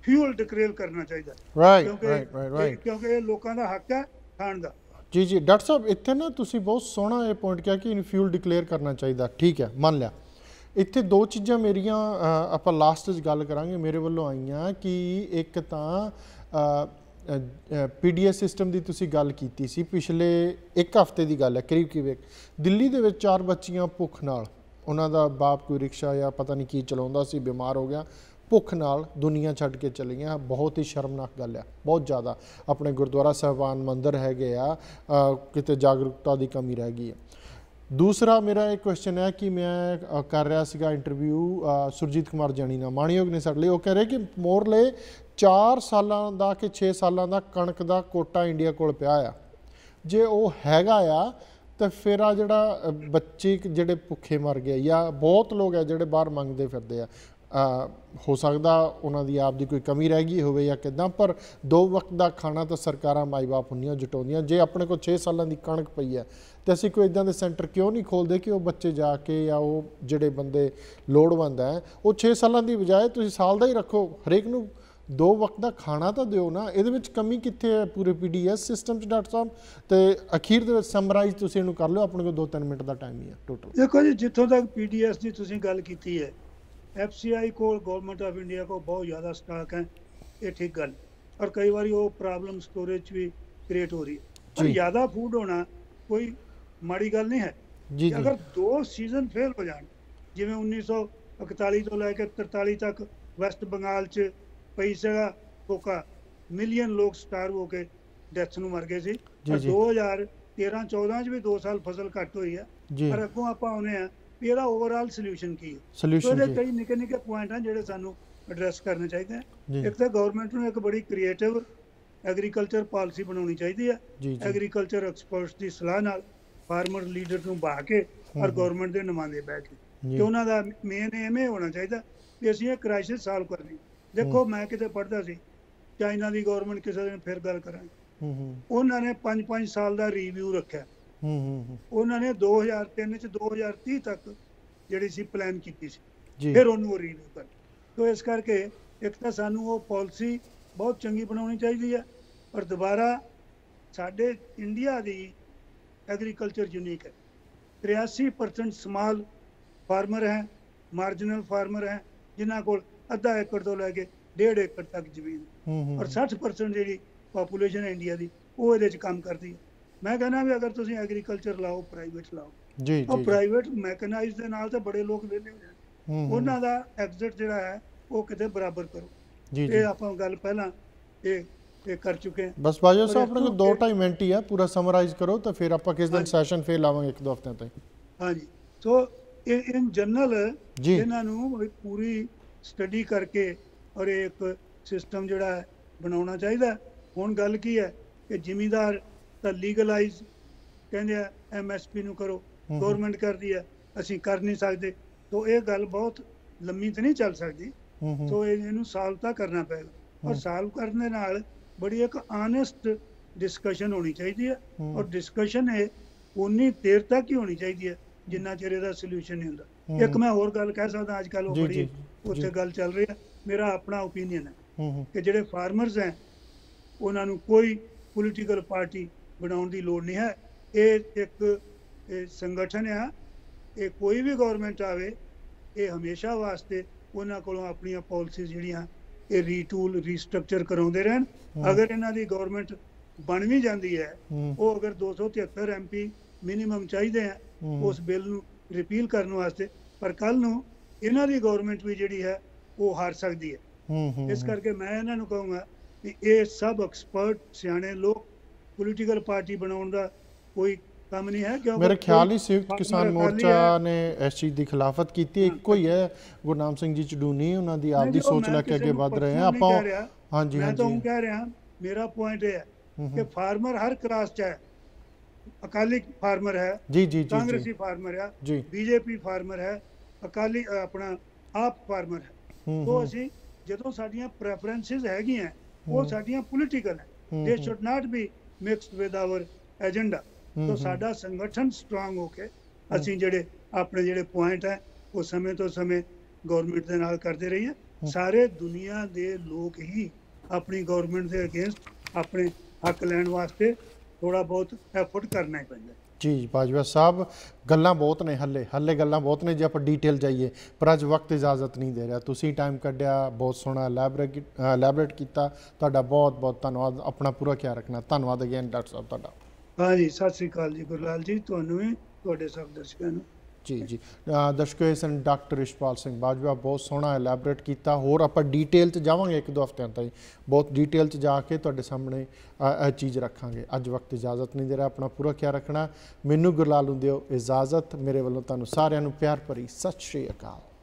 ਫਿਊਲ ਡਿਕਲੇਅਰ ਕਰਨਾ ਚਾਹੀਦਾ। ਰਾਈਟ ਰਾਈਟ ਰਾਈਟ ਕਿਉਂਕਿ ਇਹ ਲੋਕਾਂ ਦਾ ਹੱਕ ਹੈ ਖਾਣ ਦਾ। ਜੀ ਜੀ ਡਾਕਟਰ ਸਾਹਿਬ ਇੱਥੇ ਨਾ ਤੁਸੀਂ ਬਹੁਤ ਸੋਹਣਾ ਇਹ ਪੁਆਇੰਟ ਕਿਹਾ ਕਿ ਇਨਫਿਊਲ ਡਿਕਲੇਅਰ ਕਰਨਾ ਚਾਹੀਦਾ। ਠੀਕ ਹੈ ਮੰਨ ਲਿਆ। ਇੱਥੇ ਦੋ ਚੀਜ਼ਾਂ ਮੇਰੀਆਂ ਆਪਾਂ ਲਾਸਟ 'ਚ ਗੱਲ ਕਰਾਂਗੇ। ਮੇਰੇ ਵੱਲੋਂ ਆਈਆਂ ਕਿ ਇੱਕ ਤਾਂ ਪੀਡੀਐਸ ਸਿਸਟਮ ਦੀ ਤੁਸੀਂ ਗੱਲ ਕੀਤੀ ਸੀ। ਪਿਛਲੇ ਇੱਕ ਹਫ਼ਤੇ ਦੀ ਗੱਲ ਹੈ ਕਰੀਬ ਇੱਕ ਦਿੱਲੀ ਦੇ ਵਿੱਚ ਚਾਰ ਬੱਚੀਆਂ ਭੁੱਖ ਨਾਲ। ਉਹਨਾਂ ਦਾ ਬਾਪ ਕੋਈ ਰਿਕਸ਼ਾ ਜਾਂ ਪਤਾ ਨਹੀਂ ਕੀ ਚਲਾਉਂਦਾ ਸੀ ਬਿਮਾਰ ਹੋ ਗਿਆ। ਭੁੱਖ ਨਾਲ ਦੁਨੀਆ ਛੱਡ ਕੇ ਚਲੇ ਗਈਆਂ ਬਹੁਤ ਹੀ ਸ਼ਰਮਨਾਕ ਗੱਲ ਆ। ਬਹੁਤ ਜ਼ਿਆਦਾ ਆਪਣੇ ਗੁਰਦੁਆਰਾ ਸਾਹਿਬਾਨ ਮੰਦਰ ਹੈਗੇ ਆ ਕਿਤੇ ਜਾਗਰੂਕਤਾ ਦੀ ਕਮੀ ਰਹਿ ਗਈ ਹੈ ਦੂਸਰਾ ਮੇਰਾ ਇੱਕ ਕੁਐਸਚਨ ਹੈ ਕਿ ਮੈਂ ਕਰ ਰਿਹਾ ਸੀਗਾ ਇੰਟਰਵਿਊ ਸੁਰਜੀਤ ਕੁਮਾਰ ਜਾਨੀ ਨਾਲ। ਮਾਣਯੋਗ ਨੇ ਸਾਡੇ ਲਈ। ਉਹ ਕਹਿ ਰਹੇ ਕਿ ਮੋਰਲੇ 4 ਸਾਲਾਂ ਦਾ ਕਿ 6 ਸਾਲਾਂ ਦਾ ਕਣਕ ਦਾ ਕੋਟਾ ਇੰਡੀਆ ਕੋਲ ਪਿਆ ਆ। ਜੇ ਉਹ ਹੈਗਾ ਆ, ਤਾਂ ਫਿਰ ਆ ਜਿਹੜਾ ਬੱਚੇ ਜਿਹੜੇ ਭੁੱਖੇ ਮਰ ਗਏ ਜਾਂ ਬਹੁਤ ਲੋਕ ਆ ਜਿਹੜੇ ਬਾਹਰ ਮੰਗਦੇ ਫਿਰਦੇ ਆ। ਹੋ ਸਕਦਾ ਉਹਨਾਂ ਦੀ ਆਪ ਦੀ ਕੋਈ ਕਮੀ ਰਹਿ ਗਈ ਹੋਵੇ ਜਾਂ ਕਿਦਾਂ, ਪਰ ਦੋ ਵਕਤ ਦਾ ਖਾਣਾ ਤਾਂ ਸਰਕਾਰਾਂ ਮਾਈ-ਬਾਪ ਹੁੰਦੀਆਂ ਜਟਾਉਂਦੀਆਂ। ਜੇ ਆਪਣੇ ਕੋਲ 6 ਸਾਲਾਂ ਦੀ ਕਣਕ ਪਈ ਹੈ, ਤੇ ਅਸੀਂ ਕੋਈ ਇਦਾਂ ਦੇ ਸੈਂਟਰ ਕਿਉਂ ਨਹੀਂ ਖੋਲਦੇ ਕਿ ਉਹ ਬੱਚੇ ਜਾ ਕੇ ਜਾਂ ਉਹ ਜਿਹੜੇ ਬੰਦੇ ਲੋੜਵੰਦ ਹੈ, ਉਹ 6 ਸਾਲਾਂ ਦੀ ਬਜਾਏ ਤੁਸੀਂ ਸਾਲ ਦਾ ਹੀ ਰੱਖੋ। ਹਰੇਕ ਨੂੰ ਦੋ ਵਕਤ ਦਾ ਖਾਣਾ ਤਾਂ ਦਿਓ ਨਾ। ਇਹਦੇ ਵਿੱਚ ਕਮੀ ਕਿੱਥੇ ਹੈ? ਪੂਰੇ ਪੀਡੀਐਸ ਸਿਸਟਮ 'ਚ ਡਾਕਟਰ ਸਾਹਿਬ, ਤੇ ਅਖੀਰ ਦੇ ਵਿੱਚ ਸਮਰਾਈਜ਼ ਤੁਸੀਂ ਇਹਨੂੰ ਕਰ ਲਿਓ। ਆਪਣੇ ਕੋਲ 2-3 ਮਿੰਟ ਦਾ ਟਾਈਮ ਹੀ ਹੈ ਟੋਟਲ ਦੇਖੋ ਜੀ, ਜਿੱਥੋਂ ਤੱਕ ਪੀਡੀਐਸ ਦੀ ਤੁਸੀਂ ਗੱਲ ਕੀਤੀ ਹੈ ਐਫਸੀਆਈ ਕੋਲ ਗਵਰਨਮੈਂਟ ਆਫ ਇੰਡੀਆ ਕੋਲ ਬਹੁਤ ਜ਼ਿਆਦਾ ਸਟਾਕ ਹੈ ਇਹ ਠੀਕ ਗੱਲ। ਔਰ ਕਈ ਵਾਰੀ ਉਹ ਪ੍ਰੋਬਲਮ ਸਟੋਰੇਜ ਵੀ ਕ੍ਰੀਏਟ ਹੋ ਰਹੀ ਹੈ। ਪਰ। ਜ਼ਿਆਦਾ ਫੂਡ ਹੋਣਾ ਕੋਈ ਮਾੜੀ ਗੱਲ ਨਹੀਂ ਹੈ। ਜੀ ਅਗਰ ਦੋ ਸੀਜ਼ਨ ਫੇਲ ਹੋ ਜਾਣ ਜਿਵੇਂ 1941 ਤੋਂ ਲੈ ਕੇ 43 ਤੱਕ ਵੈਸਟ ਬੰਗਾਲ 'ਚ ਪਈ ਸੀਗਾ ਫੋਕਾ ਮਿਲੀਅਨ ਲੋਕ ਸਟਾਰ ਹੋ ਕੇ ਡੈਥ ਨੂੰ ਮਰ ਗਏ ਸੀ। ਪਰ ਜੀ। 2013 14 'ਚ ਵੀ 2 ਸਾਲ ਫਸਲ ਘੱਟ ਹੋਈ ਹੈ। ਪਰ ਅੱਗੋਂ ਆਪਾਂ ਆਉਨੇ ਆ ਵੀ ਇਹਦਾ ਓਵਰਆਲ ਸੋਲੂਸ਼ਨ ਕੀ ਹੈ? ਸੋਲੂਸ਼ਨ ਇਹਦੇ ਕਈ ਨਿੱਕੇ ਨਿੱਕੇ ਪੁਆਇੰਟ ਹਨ ਜਿਹੜੇ ਸਾਨੂੰ ਐਡਰੈਸ ਕਰਨੇ ਚਾਹੀਦੇ ਜੀ। ਇੱਕ ਤਾਂ ਗਵਰਨਮੈਂਟ ਨੂੰ ਇੱਕ ਬੜੀ ਕ੍ਰੀਏਟਿਵ ਐਗਰੀਕਲਚਰ ਪਾਲਿਸੀ ਬਣਾਉਣੀ ਚਾਹੀਦੀ ਹੈ। ਐਗਰੀਕਲਚਰ ਐਕਸਪਰਟਸ ਦੀ ਸਲਾਹ ਨਾਲ ਫਾਰਮਰ ਲੀਡਰ ਨੂੰ ਬਾ ਕੇ ਔਰ। ਗਵਰਨਮੈਂਟ ਦੇ ਨੁਮਾਇੰਦੇ ਬਹਿ ਕੇ। ਤੇ ਉਹਨਾਂ ਦਾ ਮੇਨ ਏਮ ਇਹ ਹੋਣਾ ਚਾਹੀਦਾ ਵੀ ਅਸੀਂ ਇਹ ਕ੍ਰਾਈਸਿਸ ਸਾਲਵ ਕਰਨੀ। ਦੇਖੋ ਮੈਂ ਕਿਤੇ ਪੜ੍ਹਦਾ ਸੀ ਚਾਈਨਾ ਦੀ ਗਵਰਨਮੈਂਟ ਕਿਸੇ ਦਿਨ ਫਿਰ ਗੱਲ ਕਰਾਂਗੇ। ਹੂੰ ਹੂੰ। ਉਹਨਾਂ ਨੇ 5-5 ਸਾਲ ਦਾ ਰਿਵਿਊ ਰੱਖਿਆ। ਹੂੰ ਹੂੰ ਉਹਨਾਂ ਨੇ 2003 ਚ 2030 ਤੱਕ ਜਿਹੜੀ ਸੀ ਪਲਾਨ ਕੀਤੀ ਸੀ। ਫਿਰ ਉਹਨੂੰ ਉਹ ਰਿਵਿਊ ਕਰ। ਤੋ ਇਸ ਕਰਕੇ ਇੱਕ ਤਾਂ ਸਾਨੂੰ ਉਹ ਪਾਲਿਸੀ ਬਹੁਤ ਚੰਗੀ ਬਣਾਉਣੀ ਚਾਹੀਦੀ ਹੈ ਔਰ ਦੁਬਾਰਾ ਸਾਡੇ ਇੰਡੀਆ ਦੀ ਐਗਰੀਕਲਚਰ ਯੂਨੀਕ ਹੈ। 83% ਸਮਾਲ ਫਾਰਮਰ ਹੈ ਮਾਰਜਨਲ ਫਾਰਮਰ ਹੈ ਜਿਨ੍ਹਾਂ ਕੋਲ ਅੱਧਾ ਏਕੜ ਤੋਂ ਲੈ ਕੇ ਡੇਢ ਏਕੜ ਤੱਕ ਜ਼ਮੀਨ ਹੈ। ਹੂੰ ਹੂੰ ਔਰ 60% ਜਿਹੜੀ ਪਾਪੂਲੇਸ਼ਨ ਹੈ ਇੰਡੀਆ ਦੀ ਉਹ ਇਹਦੇ 'ਚ ਕੰਮ ਕਰਦੀ ਹੈ। ਮੈਂ ਕਹਿੰਦਾ ਵੀ ਅਗਰ ਤੁਸੀਂ ਐਗਰੀਕਲਚਰ ਲਾਓ ਪ੍ਰਾਈਵੇਟ ਲਾਓ। ਜੀ ਉਹ ਜੀ। ਪ੍ਰਾਈਵੇਟ ਮੈਕਨਾਈਜ਼ ਦੇ ਨਾਲ ਤਾਂ ਬੜੇ ਲੋਕ ਵਿਹਲੇ ਹੋ ਹੂੰ। ਉਹਨਾਂ ਦਾ ਐਗਜ਼ਿਟ ਜਿਹੜਾ ਹੈ ਉਹ ਕਿਤੇ ਬਰਾਬਰ ਕਰੋ। ਜੀ ਜੀ। ਇਹ ਆਪਾਂ ਗੱਲ ਪਹਿਲਾਂ ਇਹ ਇਹ ਕਰ ਚੁੱਕੇ ਹਾਂ। ਬਸ ਬਾਜੋ ਸਾਹਿਬ ਆਪਣੇ ਕੋਲ ਇਸ ਦੋ ਤੋਂ ਢਾਈ ਮਿੰਟ ਹੀ ਆ ਪੂਰਾ ਸਮਰਾਈਜ਼ ਕਰੋ ਤਾਂ ਫਿਰ ਆਪਾਂ ਕਿਸ ਦਿਨ। ਸੈਸ਼ਨ ਫੇਰ ਲਾਵਾਂਗੇ ਇੱਕ ਦੋ ਹਫ਼ਤਿਆਂ ਤਾਈਂ ਹਾਂਜੀ। ਸੋ ਇਹ ਇਨ ਜਨਰਲ ਇਹਨਾਂ ਨੂੰ ਪੂਰੀ ਸਟੱਡੀ ਕਰਕੇ ਔਰ ਇੱਕ ਸਿਸਟਮ ਜਿਹੜਾ ਬਣਾਉਣਾ ਚਾਹੀਦਾ। ਹੁਣ ਗੱਲ ਕੀ ਹੈ ਕਿ ਜ਼ਿਮੀਂਦਾਰ ਤਾਂ ਲੀਗਲਾਈਜ਼ ਕਹਿੰਦੇ ਆ ਐਮਐਸਪੀ ਨੂੰ ਕਰੋ। ਗਵਰਨਮੈਂਟ ਕਰਦੀ ਹੈ ਅਸੀਂ ਕਰ ਨਹੀਂ ਸਕਦੇ ਤੋਂ ਇਹ ਗੱਲ ਬਹੁਤ ਲੰਮੀ ਤੇ ਨਹੀਂ ਚੱਲ ਸਕਦੀ ਇਹ- ਇਹਨੂੰ ਸਾਲਵ ਤਾਂ ਕਰਨਾ ਪਏਗਾ ਔਰ। ਸਾਲਵ ਕਰਨ ਦੇ ਨਾਲ ਬੜੀ ਇੱਕ ਆਨੈਸਟ ਡਿਸਕਸ਼ਨ ਹੋਣੀ ਚਾਹੀਦੀ ਹੈ। ਔਰ ਡਿਸਕਸ਼ਨ ਇਹ ਉਨੀ ਦੇਰ ਤੱਕ ਹੀ ਹੋਣੀ ਚਾਹੀਦੀ ਹੈ ਜਿੰਨਾ ਚਿਰ ਇਹਦਾ ਸੋਲੂਸ਼ਨ ਨਹੀਂ ਹੁੰਦਾ। ਇੱਕ ਮੈਂ ਹੋਰ ਗੱਲ ਕਹਿ ਸਕਦਾ ਅੱਜ ਕੱਲ ਉਹ ਬੜੀ ਉੱਥੇ। ਗੱਲ ਚੱਲ ਰਹੀ ਹੈ ਮੇਰਾ ਆਪਣਾ ਓਪੀਨੀਅਨ ਹੂੰ ਕਿ ਜਿਹੜੇ ਫਾਰਮਰਸ ਹੈ ਉਹਨਾਂ ਨੂੰ ਕੋਈ ਪੋਲੀਟੀਕਲ ਪਾਰਟੀ ਬਣਾਉਣ ਦੀ ਲੋੜ ਨਹੀਂ ਹੈ। ਇਹ ਇੱਕ ਸੰਗਠਨ ਆ। ਇਹ ਕੋਈ ਵੀ ਗਵਰਨਮੈਂਟ ਆਵੇ ਇਹ ਹਮੇਸ਼ਾ ਵਾਸਤੇ ਉਹਨਾਂ ਕੋਲੋਂ ਆਪਣੀਆਂ ਪਾਲਿਸੀਜ਼ ਜਿਹੜੀਆਂ ਇਹ ਰੀਟੂਲ ਰੀਸਟਰਕਚਰ ਕਰਾਉਂਦੇ ਰਹਿਣ। ਅਗਰ ਇਹਨਾਂ ਦੀ ਗਵਰਨਮੈਂਟ ਬਣ ਵੀ ਜਾਂਦੀ ਹੈ ਉਹ ਅਗਰ 273 ਐਮਪੀ ਮਿਨੀਮਮ ਚਾਹੀਦੇ ਆ। ਉਸ ਬਿੱਲ ਨੂੰ ਰਿਪੀਲ ਕਰਨ ਵਾਸਤੇ ਪਰ ਕੱਲ ਨੂੰ ਇਹਨਾਂ ਦੀ ਗਵਰਨਮੈਂਟ ਵੀ ਜਿਹੜੀ ਹੈ ਉਹ ਹਾਰ ਸਕਦੀ ਹੂੰ। ਇਸ ਕਰਕੇ ਮੈਂ ਇਹਨਾਂ ਨੂੰ ਕਹੂੰਗਾ ਕਿ ਇਹ ਸਭ ਐਕਸਪਰਟ ਸਿਆਣੇ ਲੋਕ ਪੋਲੀਟੀਕਲ ਪਾਰਟੀ ਬਣਾਉਣ ਦਾ ਕੋਈ ਕੰਮ ਨਹੀਂ ਹੈ ਕਿਉਂਕਿ ਮੇਰੇ ਖਿਆਲ ਹੀ ਸੰਯੁਕਤ ਕਿਸਾਨ ਮੋਰਚਾ। ਨੇ ਇਸ ਚੀਜ਼ ਦੀ ਖਿਲਾਫਤ ਕੀਤੀ ਇੱਕੋ ਹੀ ਹੈ ਗੁਰਨਾਮ ਸਿੰਘ ਜੀ ਚਡੂਨੀ ਉਹਨਾਂ ਦੀ ਆਪਦੀ ਸੋਚ ਲੈ ਕੇ ਅੱਗੇ ਵਧ ਰਹੇ ਨਹੀਂ ਆਪਾਂ ਰਿਹਾ। ਹਾਂਜੀ ਮੈਂ ਤਾਂ ਉਹ ਹਾਂਜੀ ਕਹਿ ਰਿਹਾ ਮੇਰਾ ਪੁਆਇੰਟ ਇਹ ਹੈ ਕਿ। ਫਾਰਮਰ ਹਰ ਕਲਾਸ ਚ ਹੈ ਅਕਾਲੀ ਫਾਰਮਰ ਹੈ ਜੀ ਜੀ ਜੀ ਕਾਂਗਰਸੀ ਫਾਰਮਰ ਹੈ ਜੀ ਬੀਜੇਪੀ ਫਾਰਮਰ ਹੈ ਅਕਾਲੀ ਆਪਣਾ ਆਪ ਫਾਰਮਰ ਹੈ ਤੋਂ ਅਸੀਂ ਜਦੋਂ ਸਾਡੀਆਂ ਪ੍ਰੈਫਰੈਂਸਸ ਹੈਗੀਆਂ। ਉਹ ਸਾਡੀਆਂ ਪੋਲੀਟੀਕਲ ਹੈ ਦੇ। Should not be mixed with our agenda ਹੂੰ। ਸਾਡਾ ਸੰਗਠਨ ਸਟਰੋਂਗ ਹੋ ਕੇ ਅਸੀਂ ਜਿਹੜੇ ਆਪਣੇ ਜਿਹੜੇ ਪੁਆਇੰਟ ਹੈ ਉਹ ਸਮੇਂ ਤੋਂ ਸਮੇਂ ਗਵਰਨਮੈਂਟ ਦੇ ਨਾਲ ਕਰਦੇ ਰਹੀਏ ਸਾਰੇ ਦੁਨੀਆ ਦੇ ਲੋਕ ਹੀ ਆਪਣੀ ਗਵਰਨਮੈਂਟ ਦੇ ਅਗੇਂਸਟ ਆਪਣੇ ਹੱਕ ਲੈਣ ਵਾਸਤੇ ਥੋੜਾ ਬਹੁਤ ਐਫਰਟ ਕਰਨਾ ਹੀ ਪੈਂਦਾ ਹੈ। ਜੀ ਬਾਜਵਾ ਸਾਹਿਬ, ਗੱਲਾਂ ਬਹੁਤ ਨੇ ਹੱਲੇ ਹੱਲੇ ਗੱਲਾਂ ਬਹੁਤ ਨੇ ਜੇ ਆਪਾਂ ਡੀਟੇਲ ਜਾਈਏ, ਪਰ ਅੱਜ ਵਕਤ ਇਜਾਜ਼ਤ ਨਹੀਂ ਦੇ ਰਿਹਾ। ਤੁਸੀਂ ਟਾਈਮ ਕੱਢਿਆ, ਬਹੁਤ ਸੋਹਣਾ ਐਲੈਬੋਰੇਟ ਐਲੈਬੋਰੇਟ ਕੀਤਾ। ਤੁਹਾਡਾ ਬਹੁਤ ਬਹੁਤ ਧੰਨਵਾਦ। ਆਪਣਾ ਪੂਰਾ ਖਿਆਲ ਰੱਖਣਾ। ਧੰਨਵਾਦ ਅਗੇਨ ਡਾਕਟਰ ਸਾਹਿਬ ਤੁਹਾਡਾ। ਹਾਂਜੀ, ਸਤਿ ਸ੍ਰੀ ਅਕਾਲ ਜੀ ਗੁਰਲਾਲ ਜੀ। ਤੁਹਾਨੂੰ ਵੀ, ਤੁਹਾਡੇ ਸਭ ਦਰਸ਼ਕਾਂ ਨੂੰ। ਜੀ ਜੀ। ਅ, ਦਰਸ਼ਕੋ ਇਹ ਸਨ ਡਾਕਟਰ ਇਸ਼ਪਾਲ ਸਿੰਘ ਬਾਜਵਾ ਬਹੁਤ ਸੋਹਣਾ ਐਲੈਬੋਰੇਟ ਕੀਤਾ। ਹੋਰ ਆਪਾਂ ਡੀਟੇਲ 'ਚ ਜਾਵਾਂਗੇ ਇੱਕ ਦੋ ਹਫ਼ਤਿਆਂ ਤਾਈਂ। ਬਹੁਤ ਡੀਟੇਲ 'ਚ ਜਾ ਕੇ ਤੁਹਾਡੇ ਸਾਹਮਣੇ ਇਹ ਚੀਜ਼ ਰੱਖਾਂਗੇ। ਅੱਜ ਵਕਤ ਇਜਾਜ਼ਤ ਨਹੀਂ ਦੇ ਰਿਹਾ ਆਪਣਾ ਪੂਰਾ ਖਿਆਲ ਰੱਖਣਾ। ਮੈਨੂੰ ਗੁਰਲਾਲ ਨੂੰ ਦਿਓ ਇਜਾਜ਼ਤ। ਮੇਰੇ ਵੱਲੋਂ ਤੁਹਾਨੂੰ ਸਾਰਿਆਂ ਨੂੰ ਪਿਆਰ ਭਰੀ ਸਤਿ ਸ਼੍ਰੀ ਅਕਾਲ।